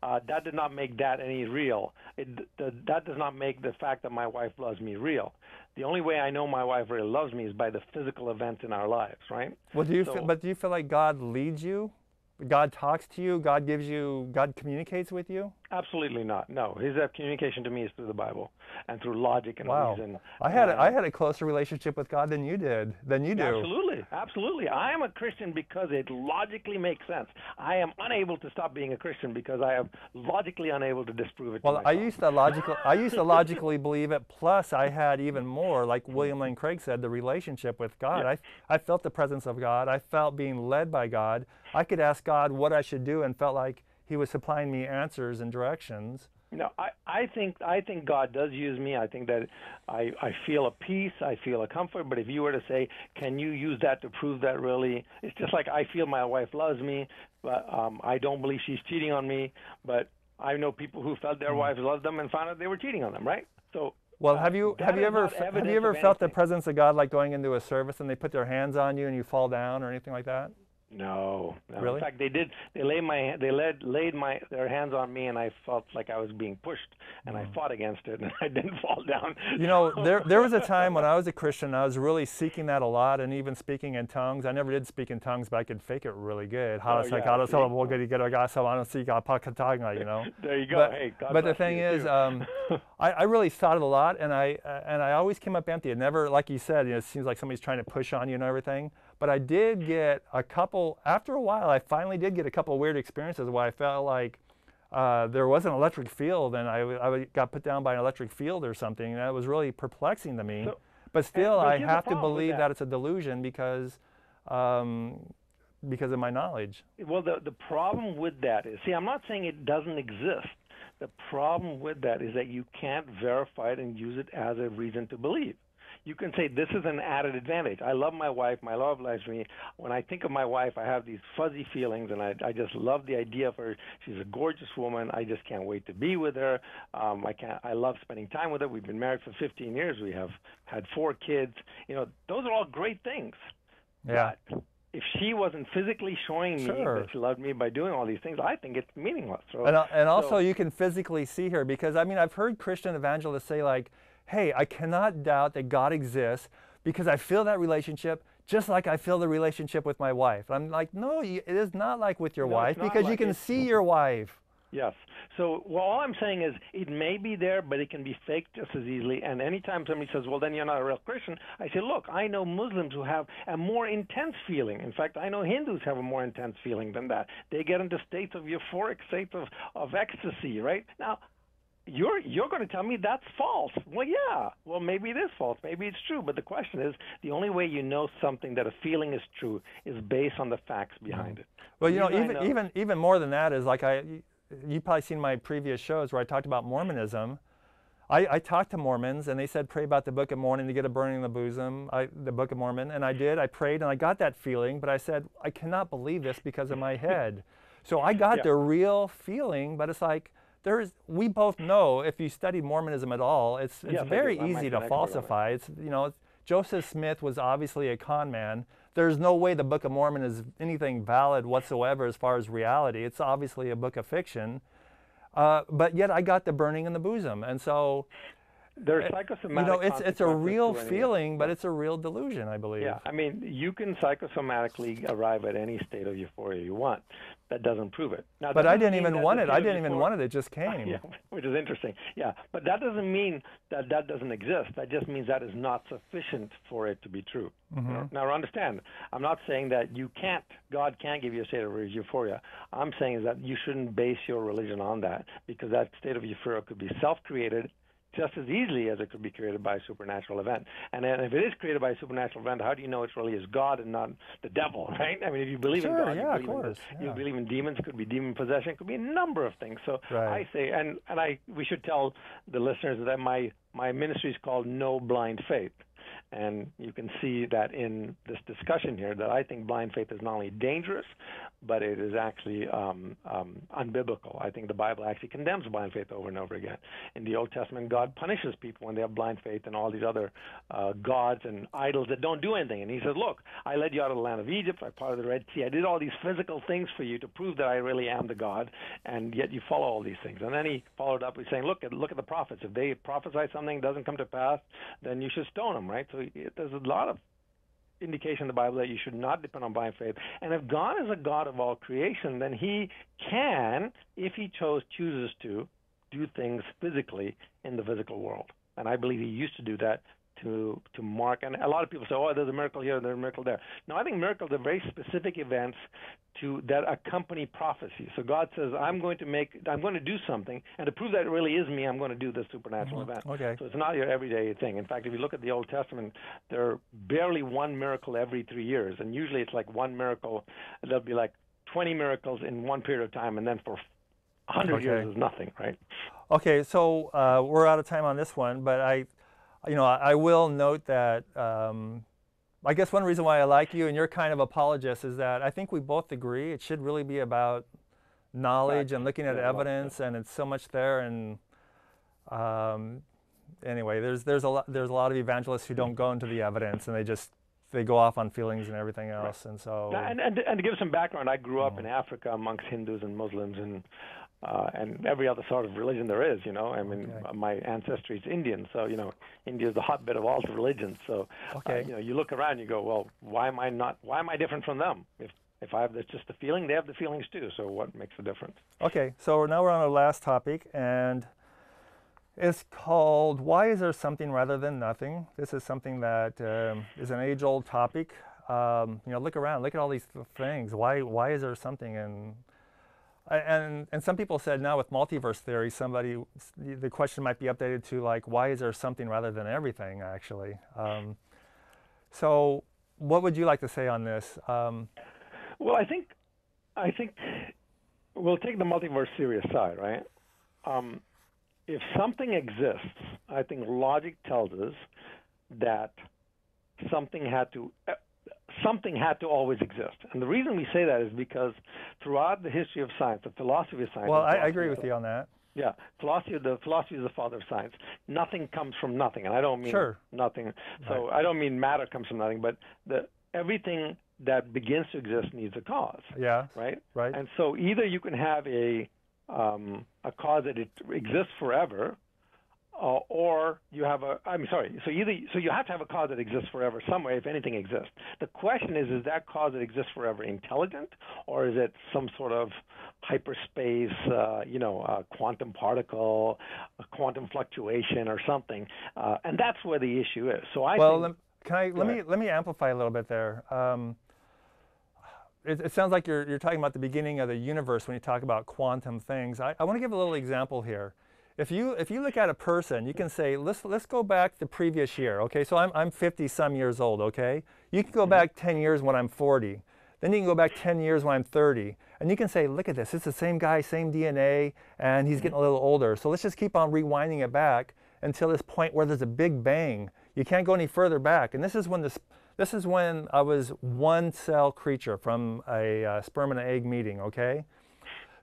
Uh, that did not make that any real. It, the, that does not make the fact that my wife loves me real. The only way I know my wife really loves me is by the physical events in our lives, right? Well, do you So- feel, but do you feel like God leads you? God talks to you. God gives you. God communicates with you. Absolutely not. No, his uh, communication to me is through the Bible and through logic and Wow. reason. I had a, I had a closer relationship with God than you did. Than you do. Absolutely, absolutely. I am a Christian because it logically makes sense. I am unable to stop being a Christian because I am logically unable to disprove it. Well, to I used to logical. I used to logically believe it. Plus, I had even more, like William Lane Craig said, the relationship with God. I, I felt the presence of God. I felt being led by God. I could ask God what I should do, and felt like He was supplying me answers and directions. No, I, I think I think God does use me. I think that I, I feel a peace, I feel a comfort. But if you were to say, can you use that to prove that really? It's just like I feel my wife loves me, but um, I don't believe she's cheating on me. But I know people who felt their mm. wives loved them and found out they were cheating on them, right? So well, have you have you ever have you ever felt the presence of God like going into a service and they put their hands on you and you fall down or anything like that? No, no. Really? In fact, they did. They laid my they laid laid my their hands on me, and I felt like I was being pushed, and I mm. fought against it, and I didn't fall down. You know, there there was a time when I was a Christian, I was really seeking that a lot, and even speaking in tongues. I never did speak in tongues, but I could fake it really good. How to say how to say what good you get I got so I don't see got you know. There you go. But, hey, God but the thing is, um, I, I really thought it a lot, and I uh, and I always came up empty. It never, like you said, you know, it seems like somebody's trying to push on you and everything. But I did get a couple, after a while, I finally did get a couple of weird experiences where I felt like uh, there was an electric field and I, I got put down by an electric field or something. That was really perplexing to me. So, but still, I have to believe that. that. it's a delusion because, um, because of my knowledge. Well, the, the problem with that is, see, I'm not saying it doesn't exist. The problem with that is that you can't verify it and use it as a reason to believe you can say this is an added advantage. I love my wife. My love loves me. When I think of my wife, I have these fuzzy feelings, and I, I just love the idea of her. She's a gorgeous woman. I just can't wait to be with her. Um, I can't. I love spending time with her. We've been married for 15 years. We have had four kids. You know, those are all great things. Yeah. But if she wasn't physically showing me sure. that she loved me by doing all these things, I think it's meaningless. So, and, uh, and also, so, you can physically see her because I mean, I've heard Christian evangelists say like hey, I cannot doubt that God exists because I feel that relationship just like I feel the relationship with my wife. I'm like, no, it is not like with your no, wife because like you can see your wife. Yes. So well, all I'm saying is it may be there, but it can be faked just as easily. And anytime somebody says, well, then you're not a real Christian, I say, look, I know Muslims who have a more intense feeling. In fact, I know Hindus have a more intense feeling than that. They get into states of euphoric, states of, of ecstasy, right? Now, you're you're going to tell me that's false. Well, yeah. Well, maybe it is false. Maybe it's true. But the question is, the only way you know something that a feeling is true is based on the facts mm-hmm. behind it. Well, you know, even know, even even more than that is like I, you probably seen my previous shows where I talked about Mormonism. I, I talked to Mormons and they said pray about the Book of Mormon to get a burning in the bosom, I, the Book of Mormon, and I did. I prayed and I got that feeling, but I said I cannot believe this because of my head. so I got yeah. the real feeling, but it's like there is we both know if you study Mormonism at all, it's it's yes, very easy to falsify. It's you know Joseph Smith was obviously a con man. There's no way the Book of Mormon is anything valid whatsoever as far as reality. It's obviously a book of fiction. Uh, but yet I got the burning in the bosom, and so there's psychosomatic. You know, it's it's a real feeling, but it's a real delusion, I believe. Yeah, I mean, you can psychosomatically arrive at any state of euphoria you want. That doesn't prove it. Now, but I didn't even want it. I didn't even want it. It just came. Yeah, which is interesting. Yeah, but that doesn't mean that that doesn't exist. That just means that is not sufficient for it to be true. Mm-hmm. Now, understand, I'm not saying that you can't, God can't give you a state of euphoria. I'm saying is that you shouldn't base your religion on that because that state of euphoria could be self-created just as easily as it could be created by a supernatural event. And then if it is created by a supernatural event, how do you know it really is God and not the devil, right? I mean, if you believe sure, in God, yeah, you, believe course, in, yeah. you believe in demons, it could be demon possession, it could be a number of things. So right. I say, and, and I, we should tell the listeners that my, my ministry is called No Blind Faith. And you can see that in this discussion here that I think blind faith is not only dangerous, but it is actually um, um, unbiblical. I think the Bible actually condemns blind faith over and over again. In the Old Testament, God punishes people when they have blind faith and all these other uh, gods and idols that don't do anything. And He says, "Look, I led you out of the land of Egypt. I parted the Red Sea. I did all these physical things for you to prove that I really am the God, and yet you follow all these things." And then He followed up with saying, "Look, at look at the prophets. If they prophesy something doesn't come to pass, then you should stone them." Right? So there's a lot of indication in the Bible that you should not depend on blind faith. And if God is a God of all creation, then He can, if He chose chooses to, do things physically in the physical world. And I believe He used to do that to to mark. And a lot of people say, "Oh, there's a miracle here, there's a miracle there." No, I think miracles are very specific events to that accompany prophecy. So God says, "I'm going to make, I'm going to do something, and to prove that it really is me, I'm going to do this supernatural mm-hmm. event." Okay. So it's not your everyday thing. In fact, if you look at the Old Testament, there are barely one miracle every three years, and usually it's like one miracle. There'll be like 20 miracles in one period of time, and then for 100 okay. years is nothing, right? Okay, so uh, we're out of time on this one, but I, you know, I, I will note that um, I guess one reason why I like you and you're kind of apologist is that I think we both agree it should really be about knowledge and looking at evidence, and it's so much there. And um, anyway, there's there's a lot there's a lot of evangelists who don't go into the evidence and they just they go off on feelings and everything else. And so and, and, and to give some background, I grew up in Africa amongst Hindus and Muslims and uh, and every other sort of religion there is. You know, I mean, Okay. my ancestry is Indian, so you know, India is the hotbed of all the religions. So, uh, Okay. you know, you look around, you go, well, why am I not? Why am I different from them? If if I have the, just the feeling, they have the feelings too. So, what makes the difference? Okay, so now we're on our last topic, and it's called Why is There Something Rather Than Nothing? This is something that um, is an age old topic. Um, you know, look around, look at all these th- things. Why, why is there something? And, and, and some people said now with multiverse theory, somebody, the question might be updated to like, why is there something rather than everything, actually? Um, so, what would you like to say on this? Um, Well, I think, I think we'll take the multiverse serious side, right? Um, if something exists, I think logic tells us that something had to something had to always exist. And the reason we say that is because throughout the history of science, the philosophy of science. well, I, I agree with you on that. yeah, philosophy. The philosophy is the father of science. Nothing comes from nothing, and I don't mean Sure. nothing. So I don't mean matter comes from nothing, but the everything that begins to exist needs a cause, Yeah, right? right. And so either you can have a um, a cause that it exists forever, uh, or you have a. I'm sorry. So either so you have to have a cause that exists forever somewhere if anything exists. The question is, is that cause that exists forever intelligent, or is it some sort of hyperspace, uh, you know, uh, quantum particle, a quantum fluctuation, or something? Uh, and that's where the issue is. So I well, think. can I let me let me amplify a little bit there. Um, it, it sounds like you're you're talking about the beginning of the universe when you talk about quantum things. I, I want to give a little example here. If you if you look at a person, you can say let's let's go back the previous year. Okay, so I'm I'm 50 some years old. Okay, you can go back 10 years when I'm 40. Then you can go back 10 years when I'm 30, and you can say, look at this, it's the same guy, same DNA, and he's getting a little older. So let's just keep on rewinding it back until this point where there's a big bang. You can't go any further back. And this is when this, this is when I was one cell creature from a uh, sperm and an egg meeting. Okay.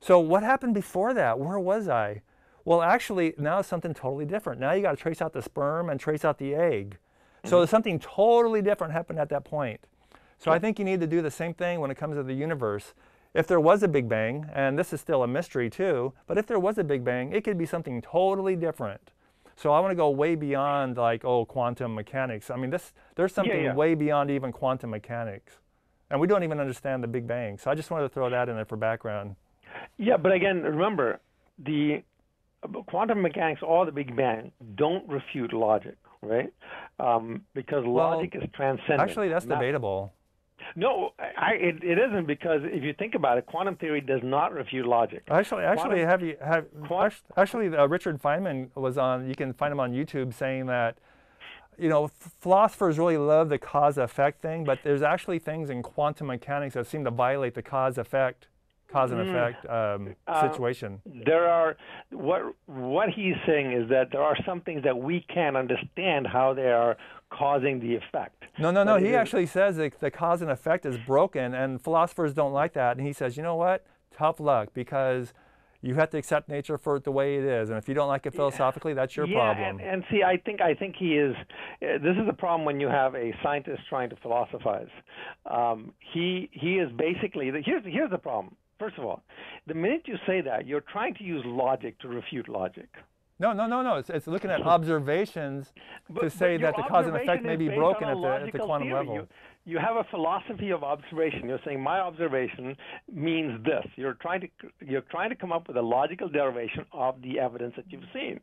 So what happened before that? Where was I? Well, actually, now it's something totally different. Now you got to trace out the sperm and trace out the egg. So mm-hmm. there's something totally different happened at that point. So I think you need to do the same thing when it comes to the universe. If there was a Big Bang, and this is still a mystery too, but if there was a Big Bang, it could be something totally different. So I want to go way beyond like oh quantum mechanics. I mean this there's something yeah. way beyond even quantum mechanics. And we don't even understand the Big Bang. So I just wanted to throw that in there for background. Yeah, but again, remember the quantum mechanics or the Big Bang don't refute logic, right? Um, because logic is transcendent. Actually, that's not- debatable. No, I, it, it isn't because if you think about it, quantum theory does not refute logic. Actually, actually, Quantum- have you have Quant- actually uh, Richard Feynman was on. You can find him on YouTube saying that, you know, philosophers really love the cause effect thing, but there's actually things in quantum mechanics that seem to violate the cause effect, cause and effect um, Uh, situation. There are what what he's saying is that there are some things that we can't understand how they are causing the effect. No, no, no. but He is- actually says that the cause and effect is broken, and philosophers don't like that. And he says, you know what? Tough luck, because you have to accept nature for the way it is, and if you don't like it philosophically, that's your yeah, problem. And, and see, I think I think he is. Uh, this is the problem when you have a scientist trying to philosophize. Um, he he is basically. The, here's here's the problem. First of all, the minute you say that, you're trying to use logic to refute logic. No, no, no, no. It's, it's looking at observations But- to say that the cause and effect may be broken at the, at the quantum theory. level. You, you have a philosophy of observation. You're saying my observation means this. You're trying to you're trying to come up with a logical derivation of the evidence that you've seen.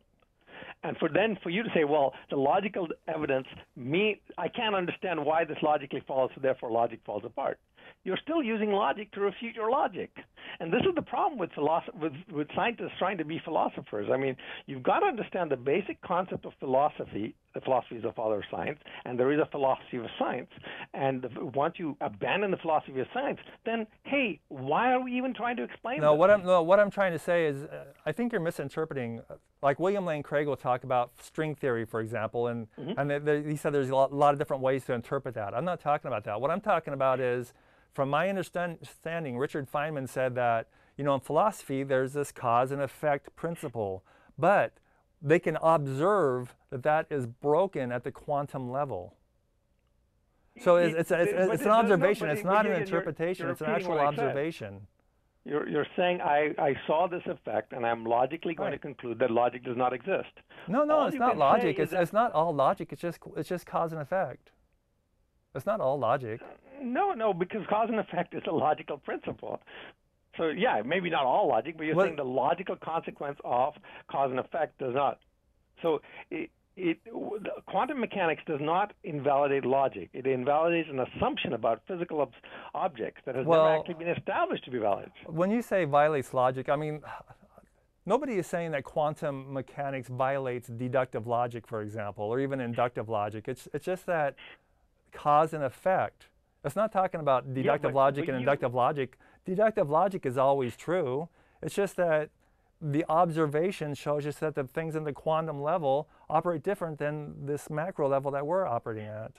And for then for you to say, well, the logical evidence me I can't understand why this logically follows, so therefore logic falls apart. You're still using logic to refute your logic. And this is the problem with, philosoph- with, with scientists trying to be philosophers. I mean, you've got to understand the basic concept of philosophy. The philosophy is the father of science, and there is a philosophy of science. And once you abandon the philosophy of science, then hey, why are we even trying to explain? No, this? what I'm no, what I'm trying to say is, uh, I think you're misinterpreting. Like William Lane Craig will talk about string theory, for example, and Mm-hmm. and they, they, he said there's a lot, lot of different ways to interpret that. I'm not talking about that. What I'm talking about is, from my understanding, Richard Feynman said that you know in philosophy there's this cause and effect principle, but they can observe that that is broken at the quantum level. So it's, it's, it's, it's an observation. it's not an you're- interpretation. you're it's an actual what I said. observation. You're, you're saying I, I saw this effect and I'm logically going Right. to conclude that logic does not exist. No, no, All it's not logic. It's, it's not all logic. It's just it's just cause and effect. It's not all logic. No, no, because cause and effect is a logical principle. So yeah, maybe not all logic, but you're Well- saying the logical consequence of cause and effect does not. So it, it quantum mechanics does not invalidate logic. It invalidates an assumption about physical ob- objects that has Well- never actually been established to be valid. When you say violates logic, I mean, nobody is saying that quantum mechanics violates deductive logic, for example, or even inductive logic. It's it's just that cause and effect. It's not talking about deductive but- logic but and inductive logic. Deductive logic is always true. It's just that the observation shows us that the things in the quantum level operate different than this macro level that we're operating at.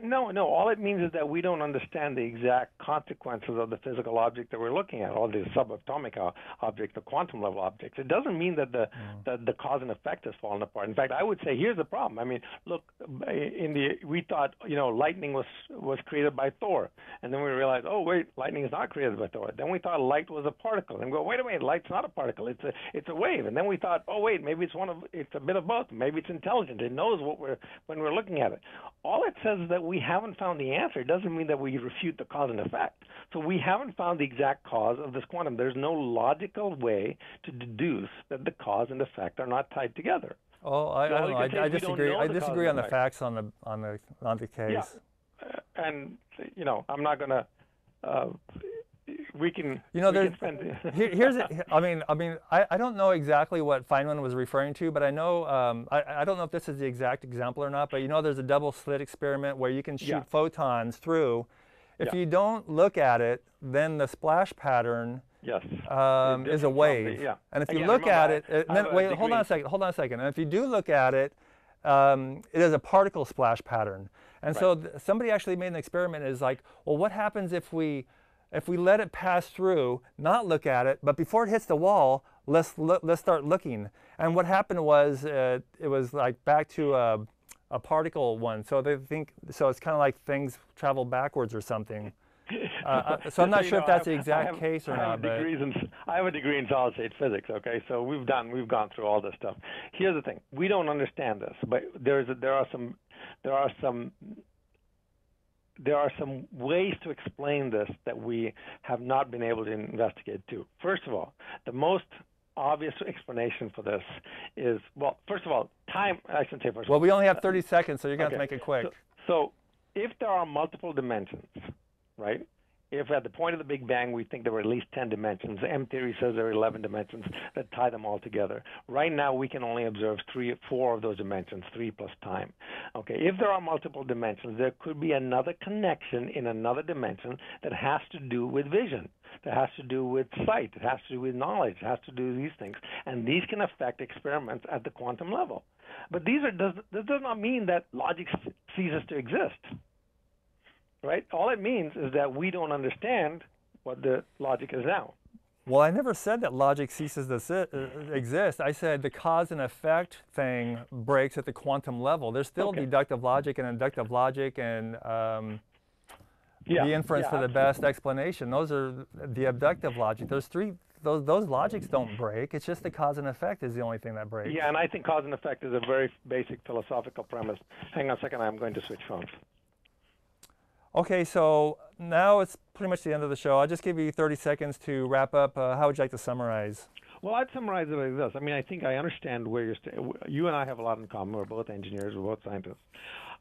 No, no. All it means is that we don't understand the exact consequences of the physical object that we're looking at, or the subatomic object, the quantum level objects. It doesn't mean that the mm. that the cause and effect has fallen apart. In fact, I would say here's the problem. I mean, look, in the we thought you know lightning was was created by Thor, and then we realized, oh wait, lightning is not created by Thor. Then we thought light was a particle, and we go, wait a minute, light's not a particle. It's a it's a wave. And then we thought, oh wait, maybe it's one of it's a bit of both. Maybe it's intelligent. It knows what we're when we're looking at it. All it says is that we haven't found the answer. It doesn't mean that we refute the cause and effect. So we haven't found the exact cause of this quantum. There's no logical way to deduce that the cause and effect are not tied together. Oh, I, I So all don't know. I, I disagree. I disagree on the facts on the on the on the case. Uh, and you know, I'm not gonna. Uh, we can. You know, there's here, here's a- I mean I mean I, I don't know exactly what Feynman was referring to, but I know um, I, I don't know if this is the exact example or not. But you know, there's a double slit experiment where you can shoot Yeah. photons through. If Yeah. you don't look at it, then the splash pattern yes. um, is a different from the- wave. yeah. And if you look at it, it then, wait, hold on a second, hold on a second. And if you do look at it, um, it is a particle splash pattern. And so th- somebody actually made an experiment. Is like, well, what happens if we if we let it pass through, not look at it, but before it hits the wall, let's let's start looking. And what happened was uh, it was like back to a, a particle one. So they think so. It's kind of like things travel backwards or something. Uh, uh, so I'm not you sure know, if that's I the exact have- case or I not. have But in, I have a degree in solid state physics. Okay, so we've done we've gone through all this stuff. Here's the thing: we don't understand this, but there's a, there are some there are some there are some ways to explain this that we have not been able to investigate too. First of all, the most obvious explanation for this is well, first of all, time. I shouldn't say first. well, we only have uh, 30 seconds, so you're gonna have to make it quick. So, so if there are multiple dimensions, right? If at the point of the Big Bang we think there were at least 10 dimensions, M theory says there are 11 dimensions that tie them all together. Right now we can only observe three, four of those dimensions, three plus time. Okay, if there are multiple dimensions, there could be another connection in another dimension that has to do with vision, that has to do with sight, it has to do with knowledge, it has to do with these things, and these can affect experiments at the quantum level. But these are does this does not mean that logic ceases to exist right? All it means is that we don't understand what the logic is now. Well, I never said that logic ceases to uh, exist. I said the cause and effect thing breaks at the quantum level. There's still Okay. deductive logic and inductive logic and um, Yeah, the inference yeah, for the best explanation. Those are the abductive logic. There's three. Those those logics don't break. It's just the cause and effect is the only thing that breaks. Yeah, and I think cause and effect is a very basic philosophical premise. Hang on a second, I'm going to switch phones. Okay, so now it's pretty much the end of the show. I'll just give you 30 seconds to wrap up. Uh, how would you like to summarize? Well, I'd summarize it like this. I mean, I think I understand where you're. You and I have a lot in common. We're both engineers. We're both scientists.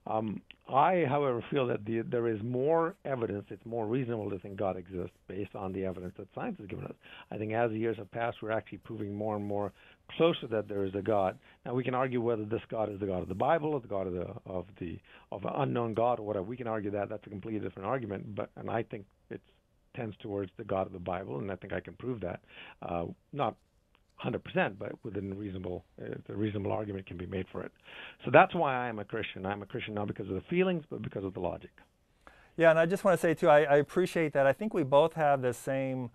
Um, I, however, feel that the, there is more evidence. It's more reasonable to think God exists based on the evidence that science has given us. I think as the years have passed, we're actually proving more and more closer that there is a God. Now we can argue whether this God is the God of the Bible or the God of the of the of an unknown God or whatever. We can argue that. That's a completely different argument. But and I think it tends towards the God of the Bible, and I think I can prove that. Uh, not 100%, but within reasonable, uh, a reasonable argument can be made for it. So that's why I am a Christian. I'm a Christian not because of the feelings, but because of the logic. Yeah, and I just want to say too, I, I appreciate that. I think we both have the same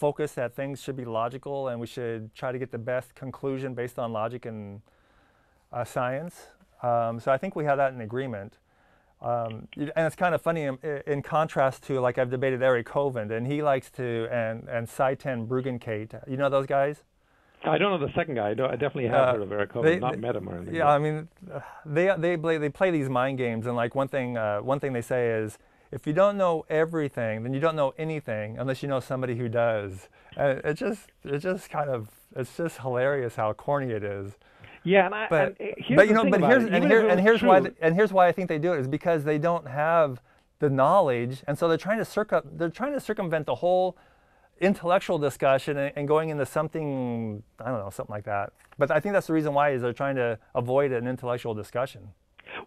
focus that things should be logical and we should try to get the best conclusion based on logic and uh, science. Um, so I think we have that in agreement. Um, and it's kind of funny in, in, contrast to like I've debated Eric Hovind and he likes to and and Sye Ten Bruggencate. You know those guys? I don't know the second guy. I, I definitely have uh, heard of Eric Hovind, not met him or anything. Yeah, I mean, they they play they play these mind games, and like one thing uh, one thing they say is, if you don't know everything, then you don't know anything unless you know somebody who does. And it just it just kind of it's just hilarious how corny it is. Yeah, and I, but, and but you know, but here's and, here, and here's true. why and here's why I think they do it is because they don't have the knowledge, and so they're trying to circum they're trying to circumvent the whole intellectual discussion and, and, going into something I don't know something like that. But I think that's the reason why is they're trying to avoid an intellectual discussion.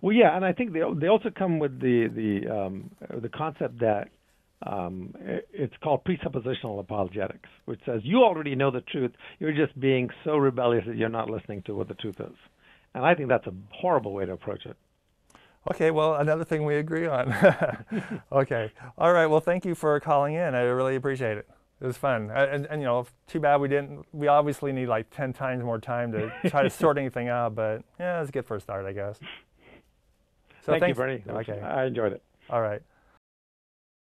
Well, yeah, and I think they they also come with the the um, the concept that um, it's called presuppositional apologetics, which says you already know the truth. You're just being so rebellious that you're not listening to what the truth is. And I think that's a horrible way to approach it. Okay, well, another thing we agree on. okay. All right. Well, thank you for calling in. I really appreciate it it was fun. And, and, you know, too bad we didn't. We obviously need like ten times more time to try to sort anything out. But yeah, it's good for a start, I guess. So Thank thanks. you, Bernie. Okay, I enjoyed it. All right.